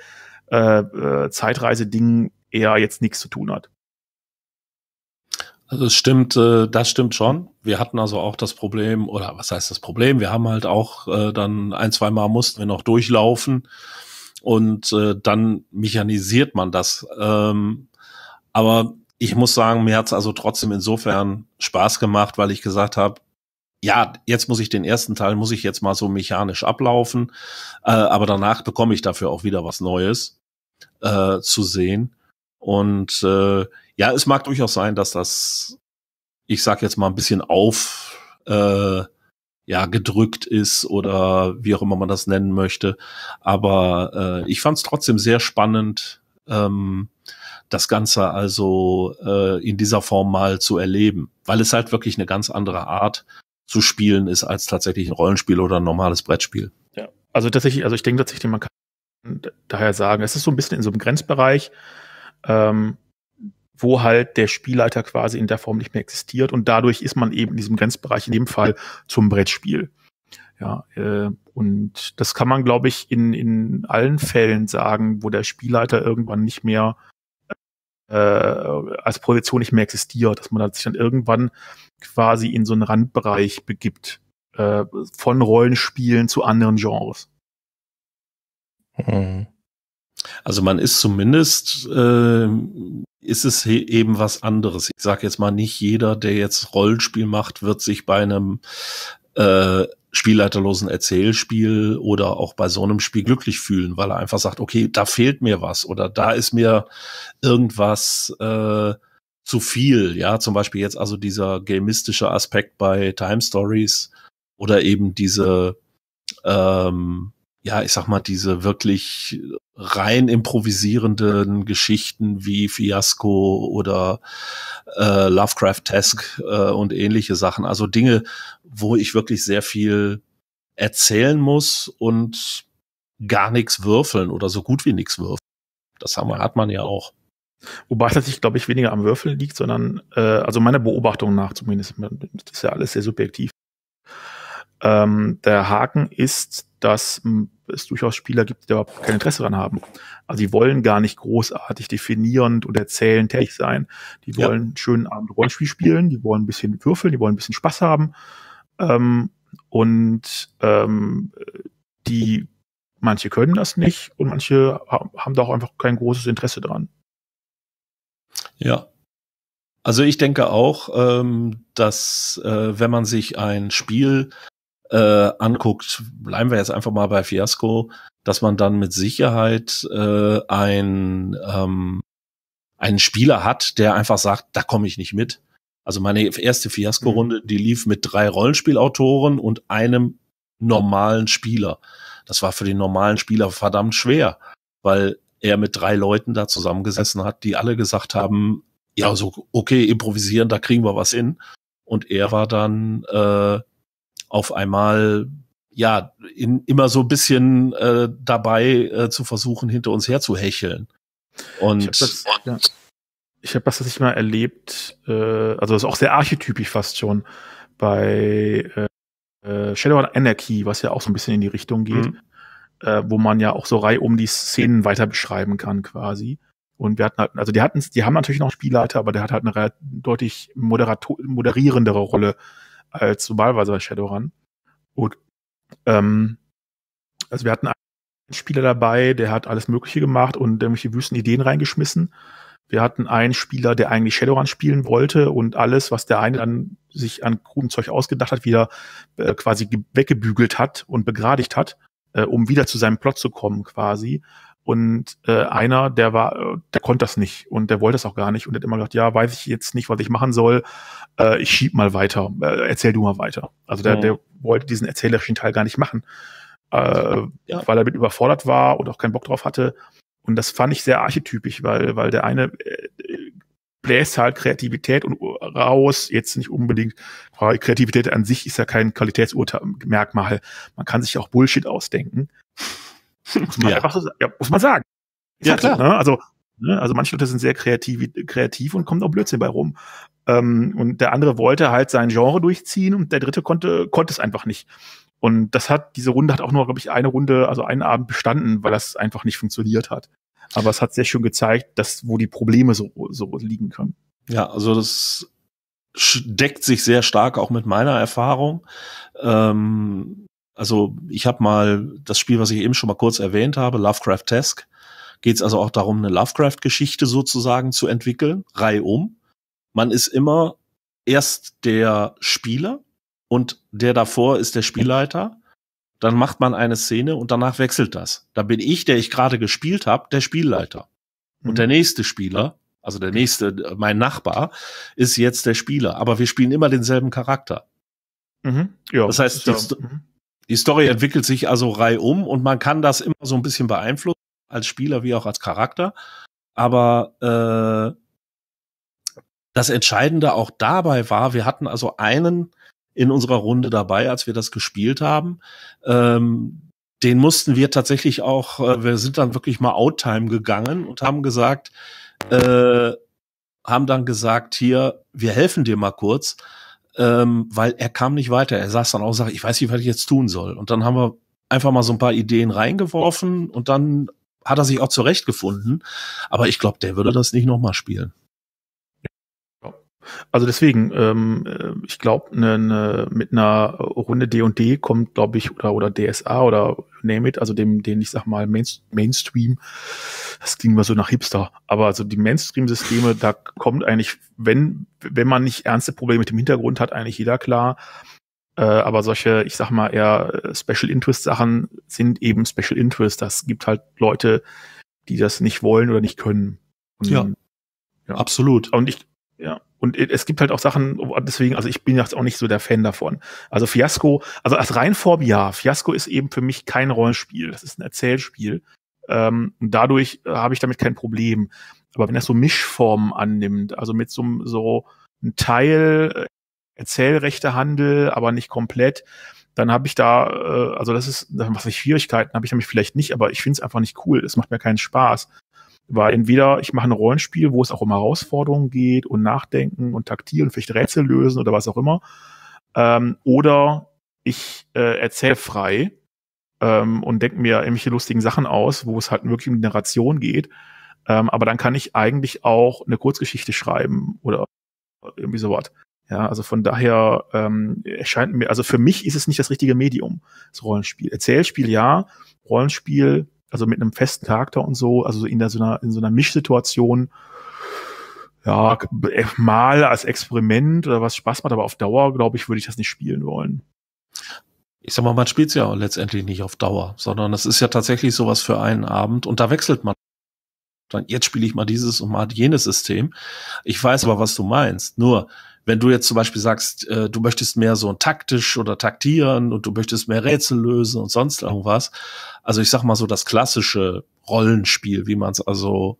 äh, äh, Zeitreise-Ding eher jetzt nichts zu tun hat. Also es stimmt, äh, das stimmt schon. Wir hatten also auch das Problem, oder was heißt das Problem? Wir haben halt auch äh, dann ein, zwei Mal mussten wir noch durchlaufen und äh, dann mechanisiert man das. Ähm, aber ich muss sagen, mir hat's also trotzdem insofern Spaß gemacht, weil ich gesagt habe, ja, jetzt muss ich den ersten Teil, muss ich jetzt mal so mechanisch ablaufen, äh, aber danach bekomme ich dafür auch wieder was Neues äh, zu sehen. Und äh, ja, es mag durchaus sein, dass das, ich sag jetzt mal, ein bisschen auf äh, ja, gedrückt ist oder wie auch immer man das nennen möchte. Aber äh, ich fand es trotzdem sehr spannend, ähm, das Ganze also äh, in dieser Form mal zu erleben, weil es halt wirklich eine ganz andere Art zu spielen ist als tatsächlich ein Rollenspiel oder ein normales Brettspiel. Ja, also tatsächlich, also ich denke tatsächlich, man kann daher sagen, es ist so ein bisschen in so einem Grenzbereich. Ähm, wo halt der Spielleiter quasi in der Form nicht mehr existiert und dadurch ist man eben in diesem Grenzbereich in dem Fall zum Brettspiel. Ja, äh, und das kann man, glaube ich, in, in allen Fällen sagen, wo der Spielleiter irgendwann nicht mehr äh, als Position nicht mehr existiert, dass man sich dann irgendwann quasi in so einen Randbereich begibt, äh, von Rollenspielen zu anderen Genres. Mhm. Also man ist zumindest äh, ist es eben was anderes. Ich sage jetzt mal, nicht jeder, der jetzt Rollenspiel macht, wird sich bei einem äh, spielleiterlosen Erzählspiel oder auch bei so einem Spiel glücklich fühlen, weil er einfach sagt, okay, da fehlt mir was oder da ist mir irgendwas äh, zu viel. Ja, zum Beispiel jetzt also dieser gamistische Aspekt bei Time Stories oder eben diese ähm, ja, ich sag mal, diese wirklich rein improvisierenden Geschichten wie Fiasco oder äh, Lovecraft-esque äh, und ähnliche Sachen. Also Dinge, wo ich wirklich sehr viel erzählen muss und gar nichts würfeln oder so gut wie nichts würfeln. Das haben, hat man ja auch. Wobei es tatsächlich, glaube ich, weniger am Würfeln liegt, sondern, äh, also meiner Beobachtung nach zumindest, das ist ja alles sehr subjektiv. Ähm, der Haken ist, dass es durchaus Spieler gibt, die überhaupt kein Interesse daran haben. Also die wollen gar nicht großartig definierend und erzählend tätig sein. Die wollen ja. einen schönen Abend Rollenspiel spielen, die wollen ein bisschen würfeln, die wollen ein bisschen Spaß haben. Ähm, und ähm, die manche können das nicht und manche haben da auch einfach kein großes Interesse dran. Ja. Also ich denke auch, ähm, dass äh, wenn man sich ein Spiel äh, anguckt, bleiben wir jetzt einfach mal bei Fiasco, dass man dann mit Sicherheit äh, ein, ähm, einen Spieler hat, der einfach sagt, da komme ich nicht mit. Also meine erste Fiasco-Runde, mhm. die lief mit drei Rollenspielautoren und einem normalen Spieler. Das war für den normalen Spieler verdammt schwer, weil er mit drei Leuten da zusammengesessen hat, die alle gesagt haben, ja, so, okay, improvisieren, da kriegen wir was hin. Und er war dann äh, auf einmal ja in, immer so ein bisschen äh, dabei äh, zu versuchen, hinter uns her zu hecheln. Und ich habe das, ja. ich hab das tatsächlich mal erlebt, äh, also das ist auch sehr archetypisch fast schon bei äh, äh Shadow Anarchy, was ja auch so ein bisschen in die Richtung geht, mhm. äh, wo man ja auch so Reihe um die Szenen weiter beschreiben kann quasi. Und wir hatten halt, also die hatten, die haben natürlich noch Spielleiter, aber der hat halt eine deutlich moderierendere Rolle als normalerweise bei Shadowrun. Und ähm, also wir hatten einen Spieler dabei, der hat alles Mögliche gemacht und irgendwelche wüsten Ideen reingeschmissen. Wir hatten einen Spieler, der eigentlich Shadowrun spielen wollte und alles, was der eine dann sich an kruden Zeug ausgedacht hat, wieder äh, quasi weggebügelt hat und begradigt hat, äh, um wieder zu seinem Plot zu kommen quasi. Und äh, einer, der war, der konnte das nicht und der wollte das auch gar nicht und hat immer gesagt, ja, weiß ich jetzt nicht, was ich machen soll. Äh, ich schieb mal weiter, äh, erzähl du mal weiter. Also der, mhm. der wollte diesen erzählerischen Teil gar nicht machen, äh, ja. weil er mit überfordert war und auch keinen Bock drauf hatte. Und das fand ich sehr archetypisch, weil, weil der eine äh, bläst halt Kreativität und raus, jetzt nicht unbedingt, Kreativität an sich ist ja kein Qualitätsmerkmal. Man kann sich auch Bullshit ausdenken. Muss man, ja. So, ja, muss man sagen. Ja, klar. So, ne? Also, ne? also manche Leute sind sehr kreativ, kreativ und kommen auch Blödsinn bei rum. Ähm, und der andere wollte halt sein Genre durchziehen und der dritte konnte, konnte es einfach nicht. Und das hat, diese Runde hat auch nur, glaube ich, eine Runde, also einen Abend bestanden, weil das einfach nicht funktioniert hat. Aber es hat sehr schön gezeigt, dass, wo die Probleme so, so liegen können. Ja, also das deckt sich sehr stark auch mit meiner Erfahrung. Ähm, also ich habe mal das Spiel, was ich eben schon mal kurz erwähnt habe, Lovecraft Task, geht es also auch darum, eine Lovecraft-Geschichte sozusagen zu entwickeln, reihum. Man ist immer erst der Spieler und der davor ist der Spielleiter. Dann macht man eine Szene und danach wechselt das. Da bin ich, der ich gerade gespielt habe, der Spielleiter. Und der mhm. nächste Spieler, also der nächste, mein Nachbar, ist jetzt der Spieler. Aber wir spielen immer denselben Charakter. Mhm. Ja, das heißt, die, ja. Die, Story entwickelt sich also reihum und man kann das immer so ein bisschen beeinflussen, als Spieler wie auch als Charakter. Aber äh, das Entscheidende auch dabei war, wir hatten also einen in unserer Runde dabei, als wir das gespielt haben. Ähm, den mussten wir tatsächlich auch, äh, wir sind dann wirklich mal Outtime gegangen und haben gesagt, äh, haben dann gesagt, hier, wir helfen dir mal kurz, ähm, weil er kam nicht weiter. Er saß dann auch und sagte, ich weiß nicht, was ich jetzt tun soll. Und dann haben wir einfach mal so ein paar Ideen reingeworfen und dann hat er sich auch zurechtgefunden. Aber ich glaube, der würde das nicht nochmal spielen. Also deswegen, ähm, äh, ich glaube, ne, ne, mit einer Runde D&D kommt, glaube ich, oder oder DSA oder name it, also dem, den ich sag mal Main, Mainstream, das klingt immer so nach Hipster, aber also die Mainstream-Systeme, da kommt eigentlich, wenn wenn man nicht ernste Probleme mit dem Hintergrund hat, eigentlich jeder klar. Äh, aber solche, ich sag mal eher äh, Special Interest Sachen sind eben Special Interest. Das gibt halt Leute, die das nicht wollen oder nicht können. Und, ja. ja. Absolut. Und ich, ja. Und es gibt halt auch Sachen, deswegen, also ich bin jetzt auch nicht so der Fan davon. Also Fiasco, also als Reinform ja, Fiasco ist eben für mich kein Rollenspiel, das ist ein Erzählspiel. Ähm, und dadurch äh, habe ich damit kein Problem. Aber wenn das so Mischformen annimmt, also mit so, so ein Teil äh, Erzählrechtehandel, aber nicht komplett, dann habe ich da, äh, also das ist, was ich Schwierigkeiten habe ich damit vielleicht nicht, aber ich finde es einfach nicht cool. Es macht mir keinen Spaß. Weil entweder ich mache ein Rollenspiel, wo es auch um Herausforderungen geht und Nachdenken und Taktil und vielleicht Rätsel lösen oder was auch immer. Ähm, oder ich äh, erzähle frei ähm, und denke mir irgendwelche lustigen Sachen aus, wo es halt wirklich um die Narration geht. Ähm, aber dann kann ich eigentlich auch eine Kurzgeschichte schreiben oder irgendwie sowas. Ja, also von daher ähm, erscheint mir, also für mich ist es nicht das richtige Medium, das Rollenspiel. Erzählspiel ja, Rollenspiel also mit einem festen Charakter und so, also in, der, so, einer, in so einer Mischsituation, ja, mal als Experiment oder was Spaß macht, aber auf Dauer, glaube ich, würde ich das nicht spielen wollen. Ich sag mal, man spielt ja letztendlich nicht auf Dauer, sondern es ist ja tatsächlich sowas für einen Abend und da wechselt man. Dann jetzt spiele ich mal dieses und mal jenes System. Ich weiß aber, was du meinst. Nur, wenn du jetzt zum Beispiel sagst, äh, du möchtest mehr so taktisch oder taktieren und du möchtest mehr Rätsel lösen und sonst irgendwas, also ich sag mal so das klassische Rollenspiel, wie man es also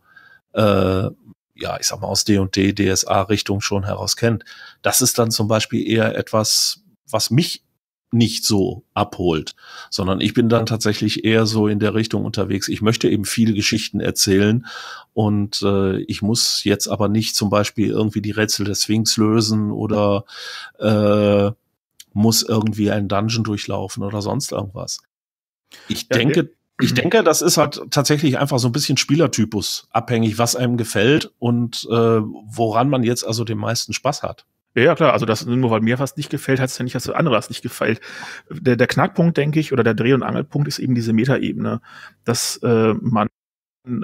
äh, ja, ich sag mal aus D&D, DSA-Richtung schon heraus kennt. Das ist dann zum Beispiel eher etwas, was mich nicht so abholt, sondern ich bin dann tatsächlich eher so in der Richtung unterwegs. Ich möchte eben viele Geschichten erzählen und äh, ich muss jetzt aber nicht zum Beispiel irgendwie die Rätsel des Sphinx lösen oder äh, muss irgendwie einen Dungeon durchlaufen oder sonst irgendwas. Ich ja, denke, ich denke, das ist halt tatsächlich einfach so ein bisschen Spielertypus abhängig, was einem gefällt und äh, woran man jetzt also den meisten Spaß hat. Ja, klar, also das nur weil mir was nicht gefällt, heißt es ja nicht, dass andere was nicht gefällt. Der, der Knackpunkt, denke ich, oder der Dreh- und Angelpunkt ist eben diese Metaebene, dass äh, man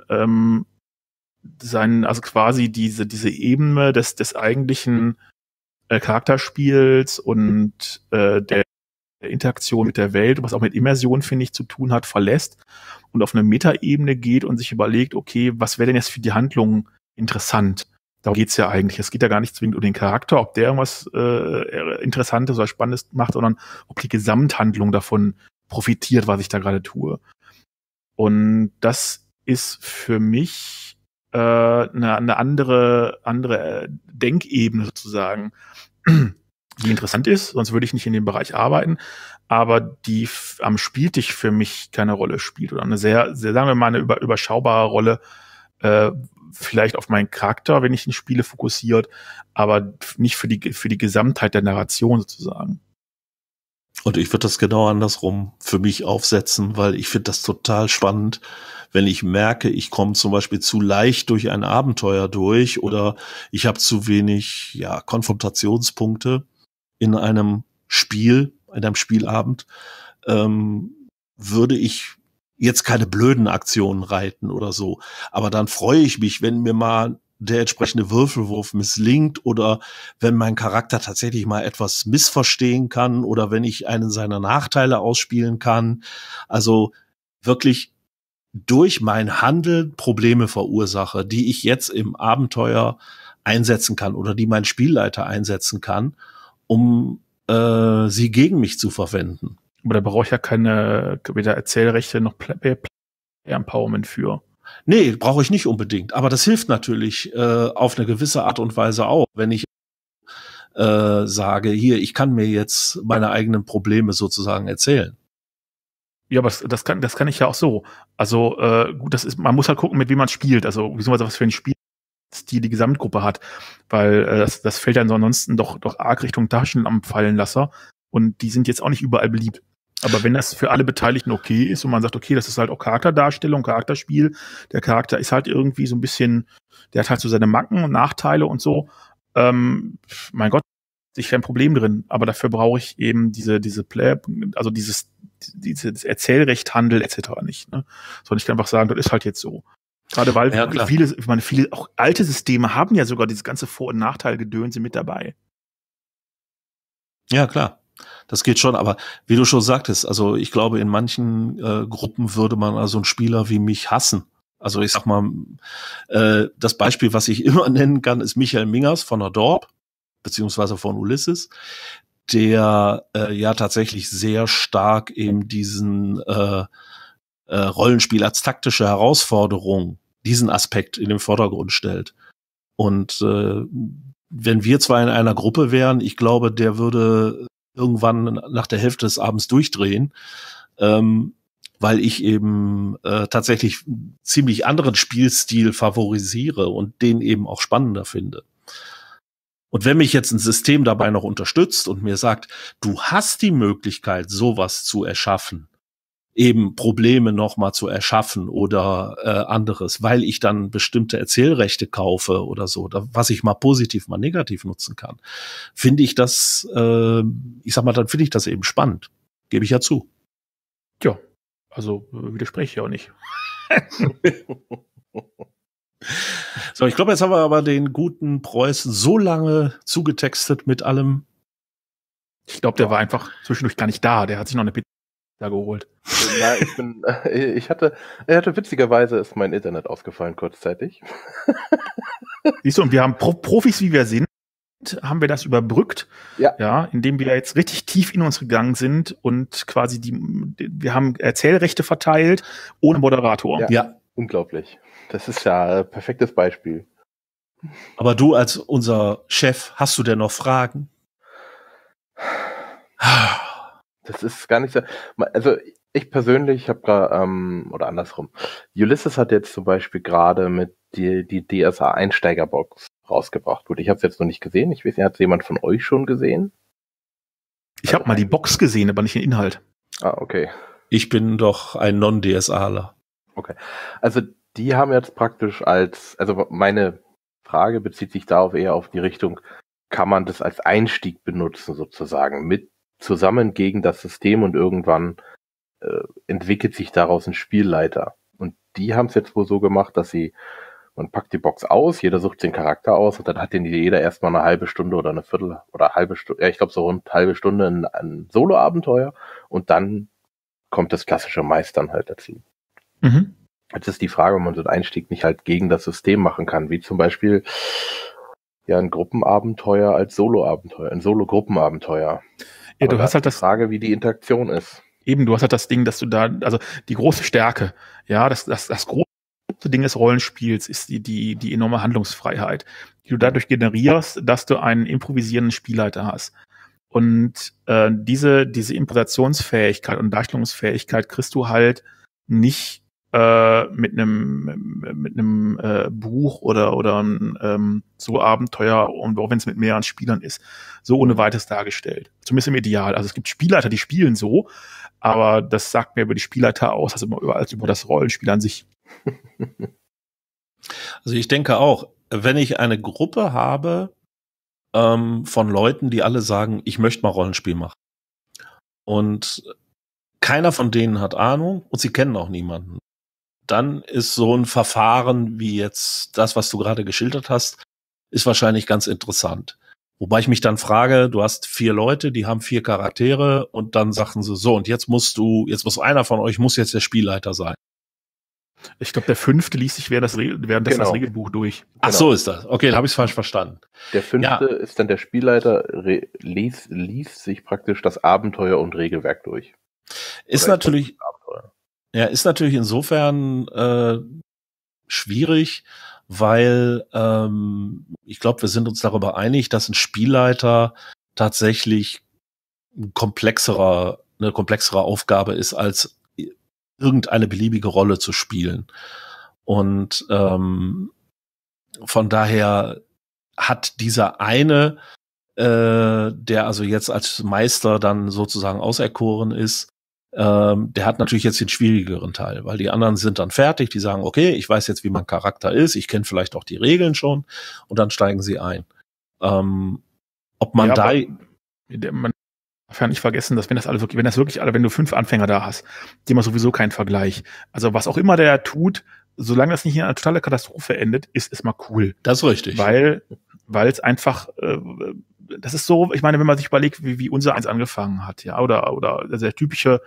ähm, seinen, also quasi diese, diese Ebene des, des eigentlichen äh, Charakterspiels und äh, der Interaktion mit der Welt, was auch mit Immersion, finde ich, zu tun hat, verlässt und auf eine Metaebene geht und sich überlegt, okay, was wäre denn jetzt für die Handlung interessant? Darum geht's ja eigentlich. Es geht ja gar nicht zwingend um den Charakter, ob der irgendwas äh, Interessantes oder Spannendes macht, sondern ob die Gesamthandlung davon profitiert, was ich da gerade tue. Und das ist für mich äh, eine, eine andere, andere äh, Denkebene sozusagen, [clears throat] die interessant ist, sonst würde ich nicht in dem Bereich arbeiten, aber die am Spieltisch für mich keine Rolle spielt oder eine sehr, sehr sagen wir mal, eine über, überschaubare Rolle, äh, vielleicht auf meinen Charakter, wenn ich ihn spiele, fokussiert, aber nicht für die, für die Gesamtheit der Narration sozusagen. Und ich würde das genau andersrum für mich aufsetzen, weil ich finde das total spannend, wenn ich merke, ich komme zum Beispiel zu leicht durch ein Abenteuer durch oder ich habe zu wenig ja, Konfrontationspunkte in einem Spiel, in einem Spielabend, ähm, würde ich jetzt keine blöden Aktionen reiten oder so. Aber dann freue ich mich, wenn mir mal der entsprechende Würfelwurf misslingt oder wenn mein Charakter tatsächlich mal etwas missverstehen kann oder wenn ich einen seiner Nachteile ausspielen kann. Also wirklich durch mein Handeln Probleme verursache, die ich jetzt im Abenteuer einsetzen kann oder die mein Spielleiter einsetzen kann, um äh, sie gegen mich zu verwenden. Aber da brauche ich ja keine weder Erzählrechte noch Play Empowerment für. Nee, brauche ich nicht unbedingt. Aber das hilft natürlich äh, auf eine gewisse Art und Weise auch, wenn ich äh, sage, hier, ich kann mir jetzt meine eigenen Probleme sozusagen erzählen. Ja, aber das, das kann, das kann ich ja auch so. Also äh, gut, das ist, man muss halt gucken, mit wem man spielt. Also beziehungsweise was für ein Spiel die die Gesamtgruppe hat, weil äh, das, das fällt dann so ansonsten doch doch arg Richtung Taschen am Fallenlasser und die sind jetzt auch nicht überall beliebt. Aber wenn das für alle Beteiligten okay ist und man sagt, okay, das ist halt auch Charakterdarstellung, Charakterspiel, der Charakter ist halt irgendwie so ein bisschen, der hat halt so seine Macken und Nachteile und so, ähm, mein Gott, ich kein Problem drin, aber dafür brauche ich eben diese, diese Play, also dieses, dieses Erzählrecht, Handel etc. nicht. Ne? Sondern ich kann einfach sagen, das ist halt jetzt so. Gerade weil ja, viele, ich meine, viele auch alte Systeme haben ja sogar dieses ganze Vor- und Nachteilgedönse mit dabei. Ja, klar. Das geht schon, aber wie du schon sagtest, also ich glaube, in manchen äh, Gruppen würde man also einen Spieler wie mich hassen. Also ich sag mal, äh, das Beispiel, was ich [laughs] immer nennen kann, ist Michael Mingers von der Dorp, beziehungsweise von Ulysses, der äh, ja tatsächlich sehr stark eben diesen äh, äh, Rollenspiel als taktische Herausforderung, diesen Aspekt in den Vordergrund stellt. Und äh, wenn wir zwar in einer Gruppe wären, ich glaube, der würde irgendwann nach der Hälfte des Abends durchdrehen, ähm, weil ich eben äh, tatsächlich ziemlich anderen Spielstil favorisiere und den eben auch spannender finde. Und wenn mich jetzt ein System dabei noch unterstützt und mir sagt, du hast die Möglichkeit, sowas zu erschaffen, eben Probleme nochmal zu erschaffen oder äh, anderes, weil ich dann bestimmte Erzählrechte kaufe oder so, da, was ich mal positiv, mal negativ nutzen kann, finde ich das, äh, ich sag mal, dann finde ich das eben spannend. Gebe ich ja zu. Ja, also äh, widerspreche ich auch nicht. [laughs] so, ich glaube, jetzt haben wir aber den guten Preußen so lange zugetextet mit allem. Ich glaube, der war einfach zwischendurch gar nicht da. Der hat sich noch eine da geholt. Na, ich bin, [laughs] ich hatte, er hatte witzigerweise ist mein Internet ausgefallen kurzzeitig. [laughs] Siehst du, und wir haben Pro Profis, wie wir sind, haben wir das überbrückt, ja. ja, indem wir jetzt richtig tief in uns gegangen sind und quasi die, wir haben Erzählrechte verteilt ohne Moderator. Ja, ja. unglaublich. Das ist ja ein perfektes Beispiel. Aber du als unser Chef, hast du denn noch Fragen? [sighs] [sighs] [sighs] Das ist gar nicht so. Also ich persönlich habe gerade, ähm, oder andersrum, Ulysses hat jetzt zum Beispiel gerade mit die, die DSA Einsteigerbox rausgebracht. Gut, ich habe es jetzt noch nicht gesehen. Ich weiß nicht, hat jemand von euch schon gesehen? Ich habe mal die Box gesehen, aber nicht den Inhalt. Ah, okay. Ich bin doch ein Non-DSAler. Okay. Also die haben jetzt praktisch als, also meine Frage bezieht sich darauf eher auf die Richtung, kann man das als Einstieg benutzen sozusagen mit zusammen gegen das System und irgendwann äh, entwickelt sich daraus ein Spielleiter. Und die haben es jetzt wohl so gemacht, dass sie, man packt die Box aus, jeder sucht den Charakter aus und dann hat den jeder erstmal eine halbe Stunde oder eine Viertel oder halbe Stunde, ja, ich glaube so rund halbe Stunde ein, ein Solo-Abenteuer und dann kommt das klassische Meistern halt dazu. Mhm. Jetzt ist die Frage, ob man so einen Einstieg nicht halt gegen das System machen kann, wie zum Beispiel ja ein Gruppenabenteuer als Solo-Abenteuer, ein Solo-Gruppenabenteuer. Ja, du hast halt das. Frage, wie die Interaktion ist. Eben, du hast halt das Ding, dass du da, also die große Stärke, ja, das, das, das große Ding des Rollenspiels ist die, die, die enorme Handlungsfreiheit, die du dadurch generierst, dass du einen improvisierenden Spielleiter hast. Und äh, diese, diese Improvisationsfähigkeit und Darstellungsfähigkeit kriegst du halt nicht äh, mit einem mit einem äh, Buch oder oder ähm, so Abenteuer und auch wenn es mit mehreren Spielern ist, so ohne weiteres dargestellt. Zumindest im Ideal. Also es gibt Spielleiter, die spielen so, aber das sagt mir über die Spielleiter aus, also immer als über das Rollenspiel an sich. [laughs] Also ich denke auch, wenn ich eine Gruppe habe ähm, von Leuten, die alle sagen, ich möchte mal Rollenspiel machen und keiner von denen hat Ahnung und sie kennen auch niemanden, dann ist so ein Verfahren wie jetzt das, was du gerade geschildert hast, ist wahrscheinlich ganz interessant. Wobei ich mich dann frage, du hast vier Leute, die haben vier Charaktere und dann sagten sie so, und jetzt musst du, jetzt muss einer von euch muss jetzt der Spielleiter sein. Ich glaube, der fünfte liest sich während das, während genau. das Regelbuch durch. Ach genau. so ist das. Okay, da habe ich es falsch verstanden. Der fünfte ja. ist dann der Spielleiter, liest, liest sich praktisch das Abenteuer und Regelwerk durch. Ist Oder natürlich, ja, ist natürlich insofern äh, schwierig, weil ähm, ich glaube, wir sind uns darüber einig, dass ein Spielleiter tatsächlich ein komplexerer, eine komplexere Aufgabe ist, als irgendeine beliebige Rolle zu spielen. Und ähm, von daher hat dieser eine, äh, der also jetzt als Meister dann sozusagen auserkoren ist, ähm, der hat natürlich jetzt den schwierigeren Teil, weil die anderen sind dann fertig, die sagen, okay, ich weiß jetzt, wie mein Charakter ist, ich kenne vielleicht auch die Regeln schon und dann steigen sie ein. Ähm, ob man ja, da. Man darf ja nicht vergessen, dass wenn das alle wirklich, wenn das wirklich alle, wenn du fünf Anfänger da hast, die haben sowieso keinen Vergleich. Also was auch immer der tut, solange das nicht in einer totale Katastrophe endet, ist es mal cool. Das ist richtig. Weil, weil es einfach, äh, das ist so, ich meine, wenn man sich überlegt, wie, wie unser eins angefangen hat, ja, oder, oder der typische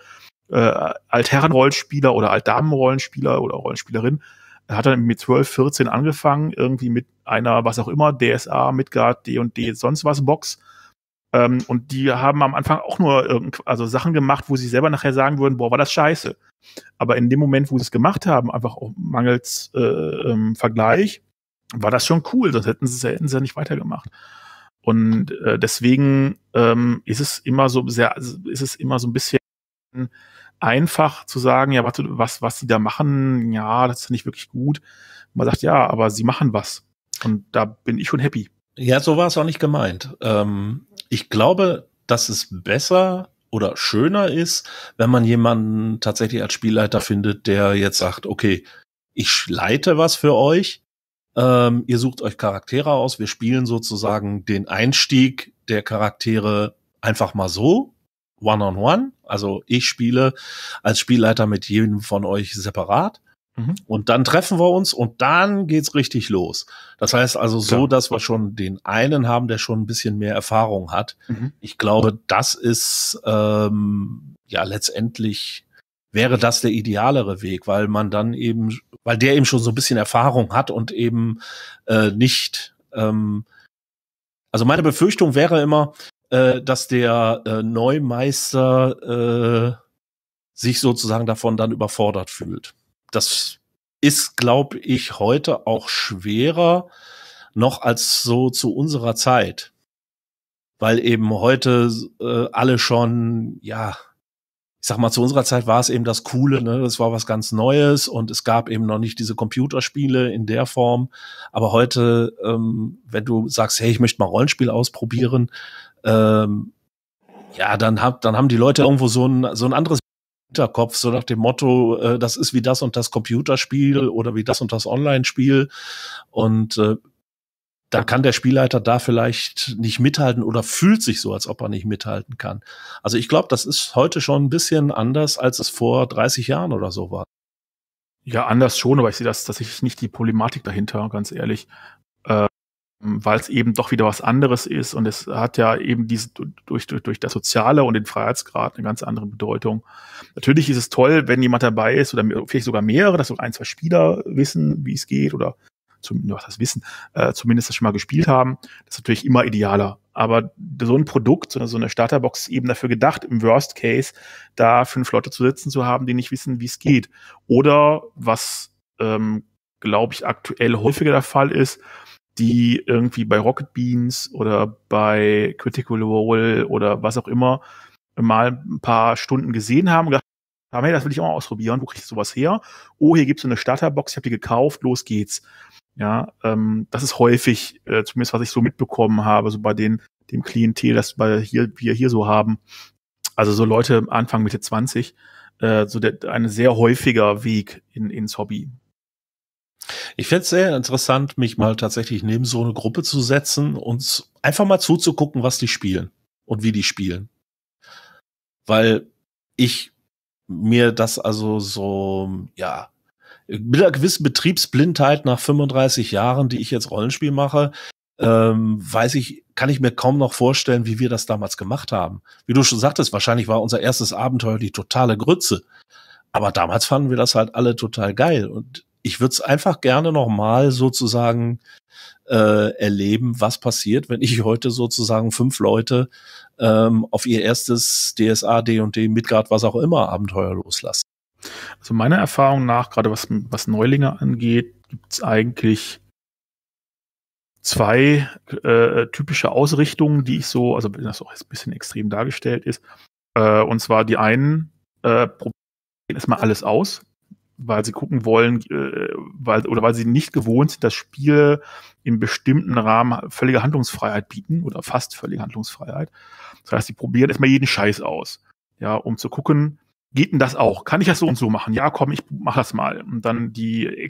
äh, Altherren-Rollenspieler oder Altdamen-Rollenspieler oder Rollenspielerin, hat dann mit 12, 14 angefangen, irgendwie mit einer, was auch immer, DSA, Midgard, D und D, sonst was Box. Ähm, und die haben am Anfang auch nur also Sachen gemacht, wo sie selber nachher sagen würden, boah, war das scheiße. Aber in dem Moment, wo sie es gemacht haben, einfach auch mangels äh, ähm, Vergleich, war das schon cool, sonst hätten sie, sie ja nicht weitergemacht. Und äh, deswegen ähm, ist es immer so sehr, ist es immer so ein bisschen einfach zu sagen, ja, warte, was, was sie da machen, ja, das ist nicht wirklich gut. Man sagt, ja, aber sie machen was. Und da bin ich schon happy. Ja, so war es auch nicht gemeint. Ähm, ich glaube, dass es besser oder schöner ist, wenn man jemanden tatsächlich als Spielleiter findet, der jetzt sagt, okay, ich leite was für euch, ähm, ihr sucht euch Charaktere aus. Wir spielen sozusagen den Einstieg der Charaktere einfach mal so, one-on-one. -on -one. Also ich spiele als Spielleiter mit jedem von euch separat. Mhm. Und dann treffen wir uns und dann geht's richtig los. Das heißt also so, dass wir schon den einen haben, der schon ein bisschen mehr Erfahrung hat. Mhm. Ich glaube, das ist ähm, ja letztendlich wäre das der idealere Weg, weil man dann eben, weil der eben schon so ein bisschen Erfahrung hat und eben äh, nicht, ähm, also meine Befürchtung wäre immer, äh, dass der äh, Neumeister äh, sich sozusagen davon dann überfordert fühlt. Das ist, glaube ich, heute auch schwerer noch als so zu unserer Zeit, weil eben heute äh, alle schon, ja, ich sag mal, zu unserer Zeit war es eben das Coole, ne? Das war was ganz Neues und es gab eben noch nicht diese Computerspiele in der Form. Aber heute, ähm, wenn du sagst, hey, ich möchte mal Rollenspiel ausprobieren, ähm, ja, dann, hab, dann haben die Leute irgendwo so ein, so ein anderes Hinterkopf, so nach dem Motto, äh, das ist wie das und das Computerspiel oder wie das und das Online-Spiel. Und äh, da kann der Spielleiter da vielleicht nicht mithalten oder fühlt sich so, als ob er nicht mithalten kann. Also ich glaube, das ist heute schon ein bisschen anders, als es vor 30 Jahren oder so war. Ja, anders schon, aber ich sehe das tatsächlich nicht die Problematik dahinter, ganz ehrlich. Äh, weil es eben doch wieder was anderes ist und es hat ja eben diese durch, durch, durch das Soziale und den Freiheitsgrad eine ganz andere Bedeutung. Natürlich ist es toll, wenn jemand dabei ist oder vielleicht sogar mehrere, dass so ein, zwei Spieler wissen, wie es geht oder zumindest was das Wissen, äh, zumindest das schon mal gespielt haben, das ist natürlich immer idealer. Aber so ein Produkt, so eine, Starterbox ist eben dafür gedacht, im Worst Case da fünf Leute zu sitzen zu haben, die nicht wissen, wie es geht. Oder was, ähm, glaube ich, aktuell häufiger der Fall ist, die irgendwie bei Rocket Beans oder bei Critical Role oder was auch immer mal ein paar Stunden gesehen haben und haben, hey, das will ich auch mal ausprobieren, wo kriege ich sowas her? Oh, hier gibt's so eine Starterbox, ich habe die gekauft, los geht's. Ja, ähm, das ist häufig, äh, zumindest was ich so mitbekommen habe, so bei den dem Klientel, das bei hier, wir hier so haben. Also so Leute Anfang Mitte 20, äh, so der, ein sehr häufiger Weg in, ins Hobby. Ich fände es sehr interessant, mich mal tatsächlich neben so eine Gruppe zu setzen und einfach mal zuzugucken, was die spielen und wie die spielen. Weil ich mir das also so, ja, mit einer gewissen Betriebsblindheit nach 35 Jahren, die ich jetzt Rollenspiel mache, ähm, weiß ich, kann ich mir kaum noch vorstellen, wie wir das damals gemacht haben. Wie du schon sagtest, wahrscheinlich war unser erstes Abenteuer die totale Grütze. Aber damals fanden wir das halt alle total geil. Und ich würde es einfach gerne nochmal sozusagen äh, erleben, was passiert, wenn ich heute sozusagen fünf Leute ähm, auf ihr erstes DSA, D&D, Midgard, was auch immer Abenteuer loslassen. Also meiner Erfahrung nach, gerade was, was Neulinge angeht, gibt es eigentlich zwei äh, typische Ausrichtungen, die ich so, also wenn das auch jetzt ein bisschen extrem dargestellt ist. Äh, und zwar die einen äh, probieren erstmal alles aus, weil sie gucken wollen, äh, weil, oder weil sie nicht gewohnt sind, dass Spiele im bestimmten Rahmen völlige Handlungsfreiheit bieten oder fast völlige Handlungsfreiheit. Das heißt, sie probieren erstmal jeden Scheiß aus, ja, um zu gucken, geht denn das auch? Kann ich das so und so machen? Ja, komm, ich mach das mal. Und dann die äh,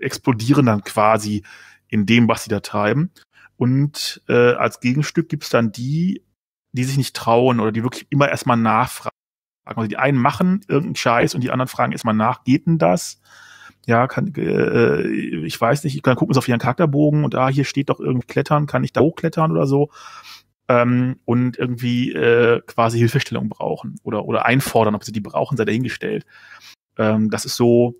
explodieren dann quasi in dem, was sie da treiben. Und äh, als Gegenstück gibt's dann die, die sich nicht trauen oder die wirklich immer erstmal nachfragen. Also die einen machen irgendeinen Scheiß und die anderen fragen erstmal nach, geht denn das? Ja, kann, äh, ich weiß nicht, ich kann gucken auf ihren Charakterbogen und ah, hier steht doch irgendwie Klettern, kann ich da hochklettern oder so? Ähm, und irgendwie äh, quasi Hilfestellung brauchen oder, oder einfordern, ob sie die brauchen, sei dahingestellt. Ähm, das ist so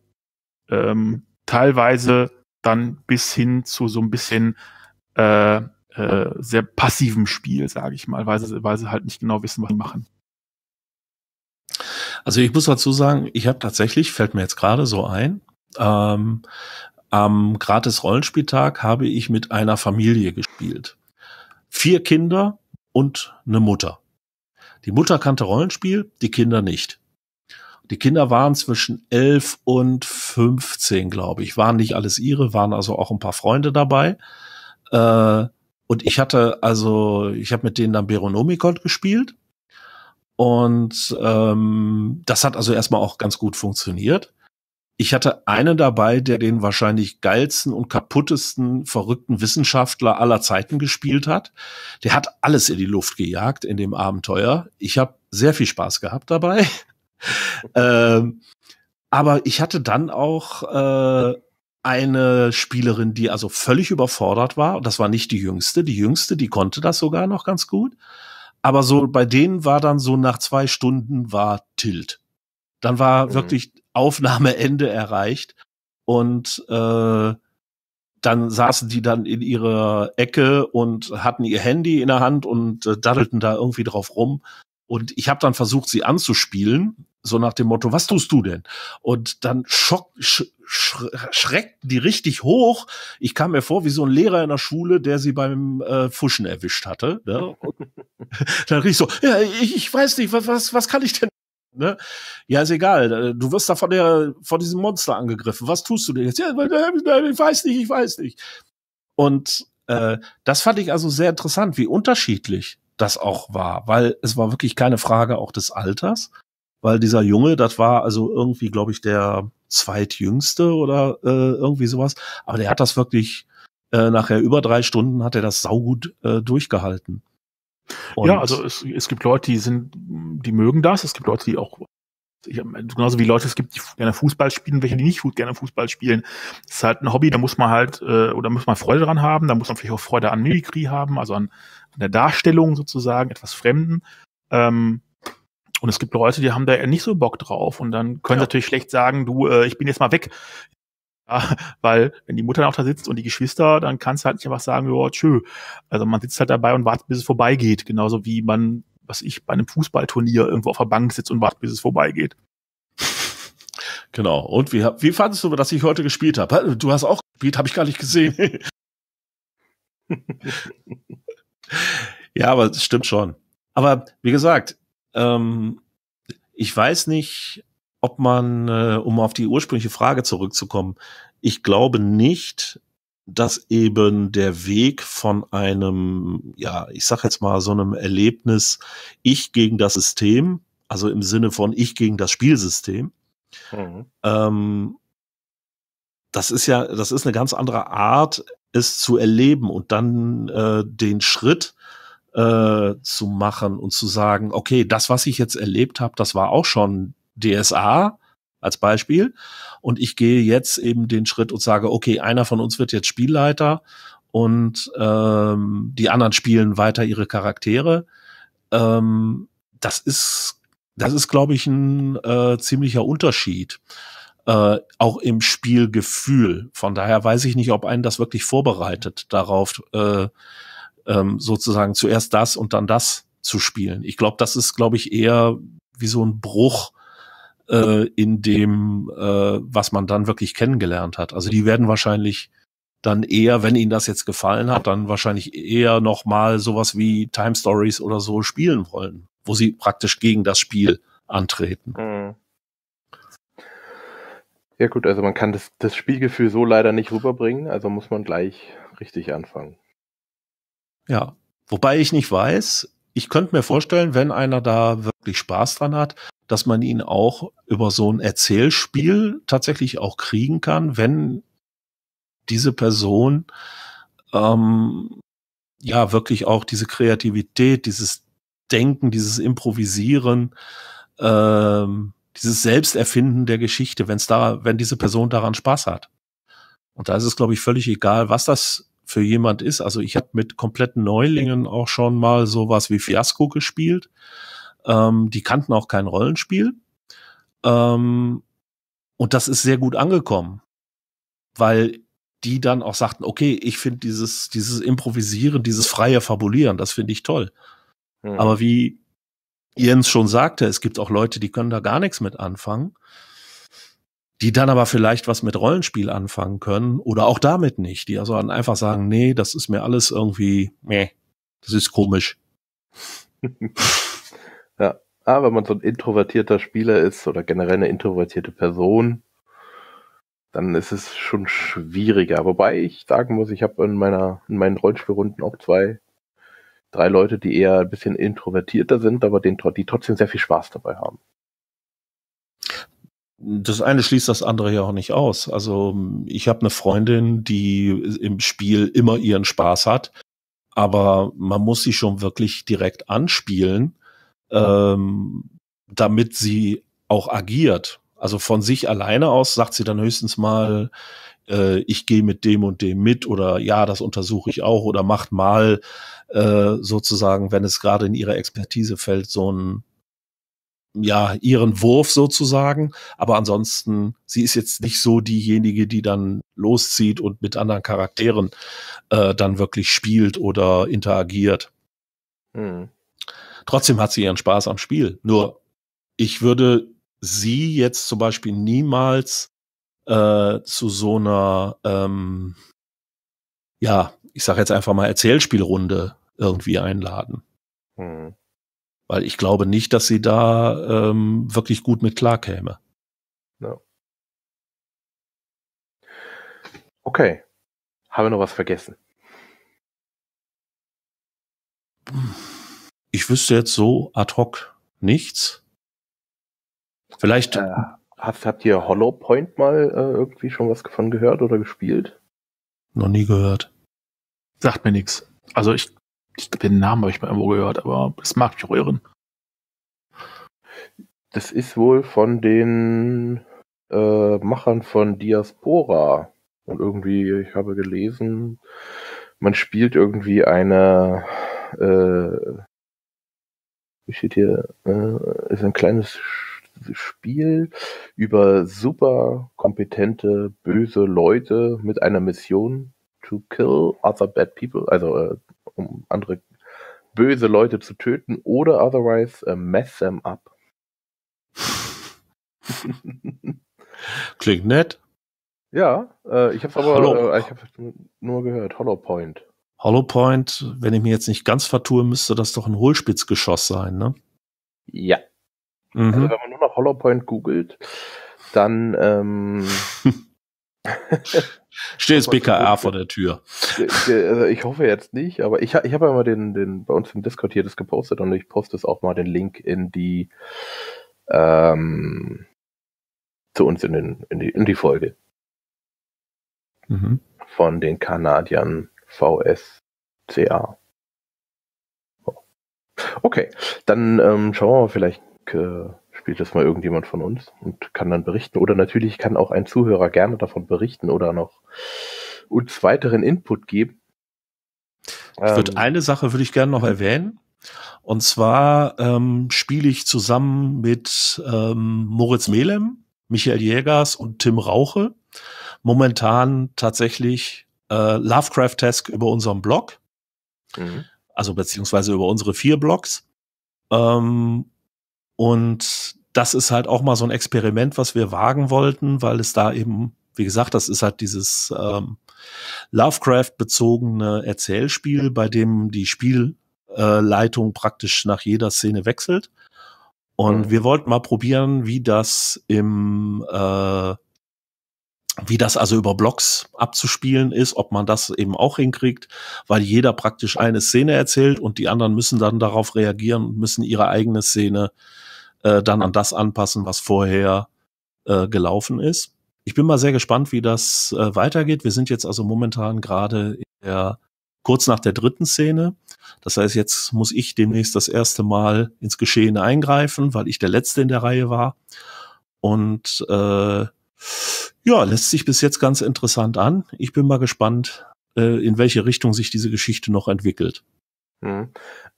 ähm, teilweise dann bis hin zu so ein bisschen äh, äh, sehr passivem Spiel, sage ich mal, weil sie, weil sie halt nicht genau wissen, was sie machen. Also ich muss dazu sagen, ich habe tatsächlich, fällt mir jetzt gerade so ein, ähm, am gratis Rollenspieltag habe ich mit einer Familie gespielt. Vier Kinder und eine Mutter. Die Mutter kannte Rollenspiel, die Kinder nicht. Die Kinder waren zwischen elf und 15, glaube ich. Waren nicht alles ihre, waren also auch ein paar Freunde dabei. Äh, und ich hatte also, ich habe mit denen dann Beronomicon gespielt. Und ähm, das hat also erstmal auch ganz gut funktioniert. Ich hatte einen dabei, der den wahrscheinlich geilsten und kaputtesten, verrückten Wissenschaftler aller Zeiten gespielt hat. Der hat alles in die Luft gejagt in dem Abenteuer. Ich habe sehr viel Spaß gehabt dabei [laughs] ähm, aber ich hatte dann auch äh, eine Spielerin, die also völlig überfordert war. Und das war nicht die jüngste. Die jüngste, die konnte das sogar noch ganz gut. Aber so bei denen war dann so nach zwei Stunden war Tilt. Dann war mhm. wirklich Aufnahmeende erreicht. Und äh, dann saßen die dann in ihrer Ecke und hatten ihr Handy in der Hand und äh, daddelten da irgendwie drauf rum. Und ich habe dann versucht, sie anzuspielen, so nach dem Motto, was tust du denn? Und dann schock, sch, sch, schreckten die richtig hoch. Ich kam mir vor wie so ein Lehrer in der Schule, der sie beim äh, Fuschen erwischt hatte. Ne? [laughs] dann rief ich so, ja, ich, ich weiß nicht, was, was, was kann ich denn? Ne? Ja, ist egal. Du wirst da von der, von diesem Monster angegriffen. Was tust du denn jetzt? Ja, ich weiß nicht, ich weiß nicht. Und äh, das fand ich also sehr interessant, wie unterschiedlich das auch war, weil es war wirklich keine Frage auch des Alters, weil dieser Junge, das war also irgendwie, glaube ich, der zweitjüngste oder äh, irgendwie sowas, aber der hat das wirklich äh, nachher über drei Stunden hat er das saugut äh, durchgehalten. Und ja, also es, es gibt Leute, die sind, die mögen das, es gibt Leute, die auch ich, genauso wie Leute es gibt, die gerne Fußball spielen, welche die nicht gerne Fußball spielen. Das ist halt ein Hobby, da muss man halt, äh, oder muss man Freude dran haben, da muss man vielleicht auch Freude an Mimikry haben, also an, an der Darstellung sozusagen, etwas Fremden. Ähm, und es gibt Leute, die haben da eher nicht so Bock drauf und dann können ja. sie natürlich schlecht sagen, du, äh, ich bin jetzt mal weg. Ja, [laughs] weil wenn die Mutter auch da sitzt und die Geschwister, dann kannst du halt nicht einfach sagen, ja, tschö. Also man sitzt halt dabei und wartet, bis es vorbeigeht. Genauso wie man, was ich, bei einem Fußballturnier irgendwo auf der Bank sitzt und wartet, bis es vorbeigeht. [laughs] Genau. Und wie, wie fandest du, dass ich heute gespielt habe? Du hast auch gespielt, habe ich gar nicht gesehen. [laughs] ja, aber es stimmt schon. Aber wie gesagt, ähm, ich weiß nicht, ob man, äh, um auf die ursprüngliche Frage zurückzukommen, ich glaube nicht, dass eben der Weg von einem, ja, ich sag jetzt mal so einem Erlebnis, ich gegen das System, also im Sinne von ich gegen das Spielsystem, mhm. ähm, das ist ja, das ist eine ganz andere Art, es zu erleben und dann äh, den Schritt äh, zu machen und zu sagen, okay, das, was ich jetzt erlebt habe, das war auch schon DSA als Beispiel. Und ich gehe jetzt eben den Schritt und sage, okay, einer von uns wird jetzt Spielleiter und ähm, die anderen spielen weiter ihre Charaktere. Ähm, das ist, das ist, glaube ich, ein äh, ziemlicher Unterschied. Äh, auch im Spielgefühl. Von daher weiß ich nicht, ob einen das wirklich vorbereitet, darauf äh, ähm, sozusagen zuerst das und dann das zu spielen. Ich glaube, das ist, glaube ich, eher wie so ein Bruch äh, in dem, äh, was man dann wirklich kennengelernt hat. Also die werden wahrscheinlich dann eher, wenn ihnen das jetzt gefallen hat, dann wahrscheinlich eher noch mal sowas wie Time Stories oder so spielen wollen, wo sie praktisch gegen das Spiel antreten. Mhm. Ja gut, also man kann das, das Spielgefühl so leider nicht rüberbringen, also muss man gleich richtig anfangen. Ja, wobei ich nicht weiß, ich könnte mir vorstellen, wenn einer da wirklich Spaß dran hat, dass man ihn auch über so ein Erzählspiel tatsächlich auch kriegen kann, wenn diese Person ähm, ja wirklich auch diese Kreativität, dieses Denken, dieses Improvisieren, ähm, dieses Selbsterfinden der Geschichte, wenn es da, wenn diese Person daran Spaß hat. Und da ist es, glaube ich, völlig egal, was das für jemand ist. Also ich habe mit kompletten Neulingen auch schon mal sowas wie Fiasco gespielt. Ähm, die kannten auch kein Rollenspiel. Ähm, und das ist sehr gut angekommen, weil die dann auch sagten, okay, ich finde dieses, dieses Improvisieren, dieses freie Fabulieren, das finde ich toll. Mhm. Aber wie Jens schon sagte, es gibt auch Leute, die können da gar nichts mit anfangen, die dann aber vielleicht was mit Rollenspiel anfangen können oder auch damit nicht, die also dann einfach sagen, nee, das ist mir alles irgendwie, nee, das ist komisch. [laughs] Ja, aber wenn man so ein introvertierter Spieler ist oder generell eine introvertierte Person, dann ist es schon schwieriger. Wobei ich sagen muss, ich habe in meiner in meinen Rollenspielrunden auch zwei, drei Leute, die eher ein bisschen introvertierter sind, aber den, die trotzdem sehr viel Spaß dabei haben. Das eine schließt das andere ja auch nicht aus. Also ich habe eine Freundin, die im Spiel immer ihren Spaß hat, aber man muss sie schon wirklich direkt anspielen ähm, damit sie auch agiert. Also von sich alleine aus sagt sie dann höchstens mal, äh, ich gehe mit dem und dem mit oder ja, das untersuche ich auch oder macht mal äh, sozusagen, wenn es gerade in ihre Expertise fällt, so ein ja, ihren Wurf sozusagen. Aber ansonsten, sie ist jetzt nicht so diejenige, die dann loszieht und mit anderen Charakteren äh, dann wirklich spielt oder interagiert. Hm. Trotzdem hat sie ihren Spaß am Spiel. Nur ich würde sie jetzt zum Beispiel niemals äh, zu so einer, ähm, ja, ich sage jetzt einfach mal Erzählspielrunde irgendwie einladen. Hm. Weil ich glaube nicht, dass sie da ähm, wirklich gut mit klarkäme. No. Okay. Haben wir noch was vergessen? Ich wüsste jetzt so ad hoc nichts. Vielleicht. Äh, habt, habt ihr Hollow Point mal äh, irgendwie schon was davon gehört oder gespielt? Noch nie gehört. Sagt mir nichts. Also ich, ich den Namen habe ich mal irgendwo gehört, aber das mag mich auch irren. Das ist wohl von den äh, Machern von Diaspora. Und irgendwie, ich habe gelesen, man spielt irgendwie eine äh, wie steht hier, äh, ist ein kleines Spiel über super kompetente, böse Leute mit einer Mission to kill other bad people, also äh, um andere böse Leute zu töten oder otherwise uh, mess them up. [laughs] Klingt nett. Ja, äh, ich habe aber äh, ich hab nur gehört, Hollow Point. Hollow Point, wenn ich mir jetzt nicht ganz vertue, müsste das doch ein Hohlspitzgeschoss sein, ne? Ja. Mhm. Also wenn man nur noch Hollowpoint googelt, dann ähm, [laughs] [laughs] Steht jetzt BKA vor der Tür. Also ich hoffe jetzt nicht, aber ich, ich habe ja mal den, den bei uns im Discord hier das gepostet und ich poste es auch mal den Link in die ähm, zu uns in, den, in, die, in die Folge. Mhm. Von den Kanadiern VSCA. Okay, dann ähm, schauen wir mal, vielleicht äh, spielt das mal irgendjemand von uns und kann dann berichten. Oder natürlich kann auch ein Zuhörer gerne davon berichten oder noch uns weiteren Input geben. Ich würde ähm, eine Sache würde ich gerne noch erwähnen. Und zwar ähm, spiele ich zusammen mit ähm, Moritz Melem, Michael Jägers und Tim Rauche momentan tatsächlich äh, Lovecraft-Task über unseren Blog. Mhm. Also beziehungsweise über unsere vier Blogs. Ähm, und das ist halt auch mal so ein Experiment, was wir wagen wollten, weil es da eben, wie gesagt, das ist halt dieses ähm, Lovecraft-bezogene Erzählspiel, bei dem die Spielleitung praktisch nach jeder Szene wechselt. Und mhm. wir wollten mal probieren, wie das im äh, wie das also über Blogs abzuspielen ist, ob man das eben auch hinkriegt, weil jeder praktisch eine Szene erzählt und die anderen müssen dann darauf reagieren und müssen ihre eigene Szene äh, dann an das anpassen, was vorher äh, gelaufen ist. Ich bin mal sehr gespannt, wie das äh, weitergeht. Wir sind jetzt also momentan gerade kurz nach der dritten Szene. Das heißt, jetzt muss ich demnächst das erste Mal ins Geschehen eingreifen, weil ich der Letzte in der Reihe war. Und äh, ja, lässt sich bis jetzt ganz interessant an. Ich bin mal gespannt, äh, in welche Richtung sich diese Geschichte noch entwickelt. Mhm.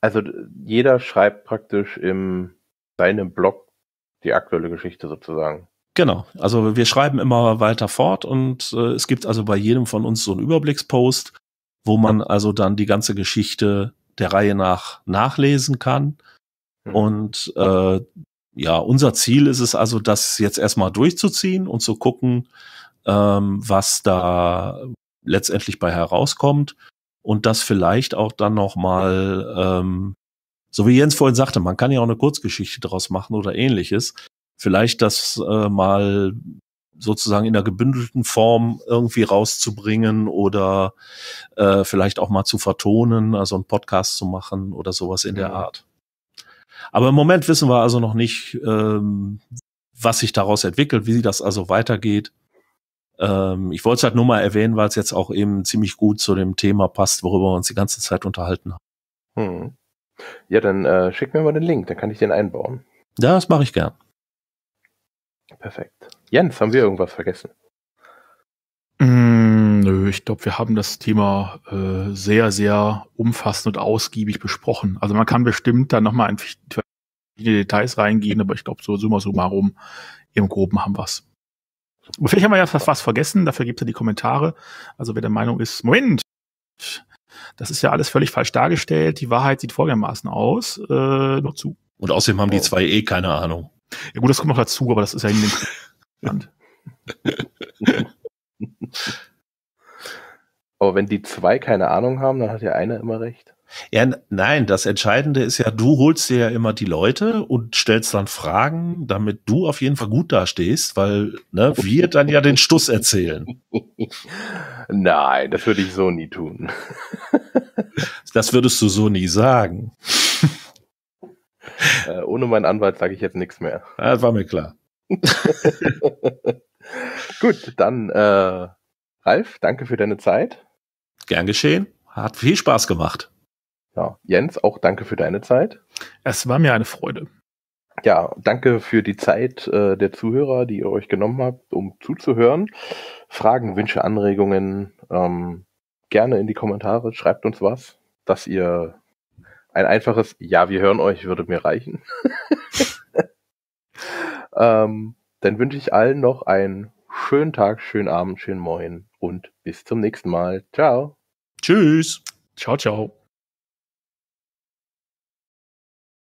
Also jeder schreibt praktisch im deinem Blog die aktuelle Geschichte sozusagen. Genau, also wir schreiben immer weiter fort und äh, es gibt also bei jedem von uns so einen Überblickspost, wo man also dann die ganze Geschichte der Reihe nach nachlesen kann. Mhm. Und äh, ja, unser Ziel ist es also, das jetzt erstmal durchzuziehen und zu gucken, ähm, was da letztendlich bei herauskommt und das vielleicht auch dann noch mal ähm, so wie Jens vorhin sagte, man kann ja auch eine Kurzgeschichte daraus machen oder ähnliches. Vielleicht das äh, mal sozusagen in der gebündelten Form irgendwie rauszubringen oder äh, vielleicht auch mal zu vertonen, also einen Podcast zu machen oder sowas in der Art. Aber im Moment wissen wir also noch nicht, ähm, was sich daraus entwickelt, wie das also weitergeht. Ähm, ich wollte es halt nur mal erwähnen, weil es jetzt auch eben ziemlich gut zu dem Thema passt, worüber wir uns die ganze Zeit unterhalten haben. Hm. Ja, dann äh, schick mir mal den Link, dann kann ich den einbauen. Das mache ich gern. Perfekt. Jens, haben wir irgendwas vergessen? Mm, nö, ich glaube, wir haben das Thema äh, sehr, sehr umfassend und ausgiebig besprochen. Also man kann bestimmt da nochmal in verschiedene Details reingehen, aber ich glaube, so summa summarum im Groben haben wir's. Und vielleicht haben wir ja fast was vergessen, dafür gibt es ja die Kommentare. Also wer der Meinung ist, Moment, das ist ja alles völlig falsch dargestellt. Die Wahrheit sieht folgendermaßen aus. Äh, noch zu. Und außerdem haben die oh. zwei eh keine Ahnung. Ja gut, das kommt noch dazu, aber das ist ja in dem Land. [laughs] aber wenn die zwei keine Ahnung haben, dann hat ja einer immer recht. Ja, nein, das Entscheidende ist ja, du holst dir ja immer die Leute und stellst dann Fragen, damit du auf jeden Fall gut dastehst, weil ne, wir dann ja den Stuss erzählen. [laughs] Nein, das würde ich so nie tun. [laughs] das würdest du so nie sagen. [laughs] Äh, ohne meinen Anwalt sage ich jetzt nichts mehr. Das war mir klar. Gut, dann äh, Ralf, danke für deine Zeit. Gern geschehen. Hat viel Spaß gemacht. Ja, Jens, auch danke für deine Zeit. Es war mir eine Freude. Ja, danke für die Zeit äh, der Zuhörer, die ihr euch genommen habt, um zuzuhören. Fragen, Wünsche, Anregungen ähm, gerne in die Kommentare. Schreibt uns was, dass ihr ein einfaches Ja, wir hören euch würde mir reichen. [laughs] ähm, dann wünsche ich allen noch einen schönen Tag, schönen Abend, schönen Moin und bis zum nächsten Mal. Ciao. Tschüss. Ciao, ciao.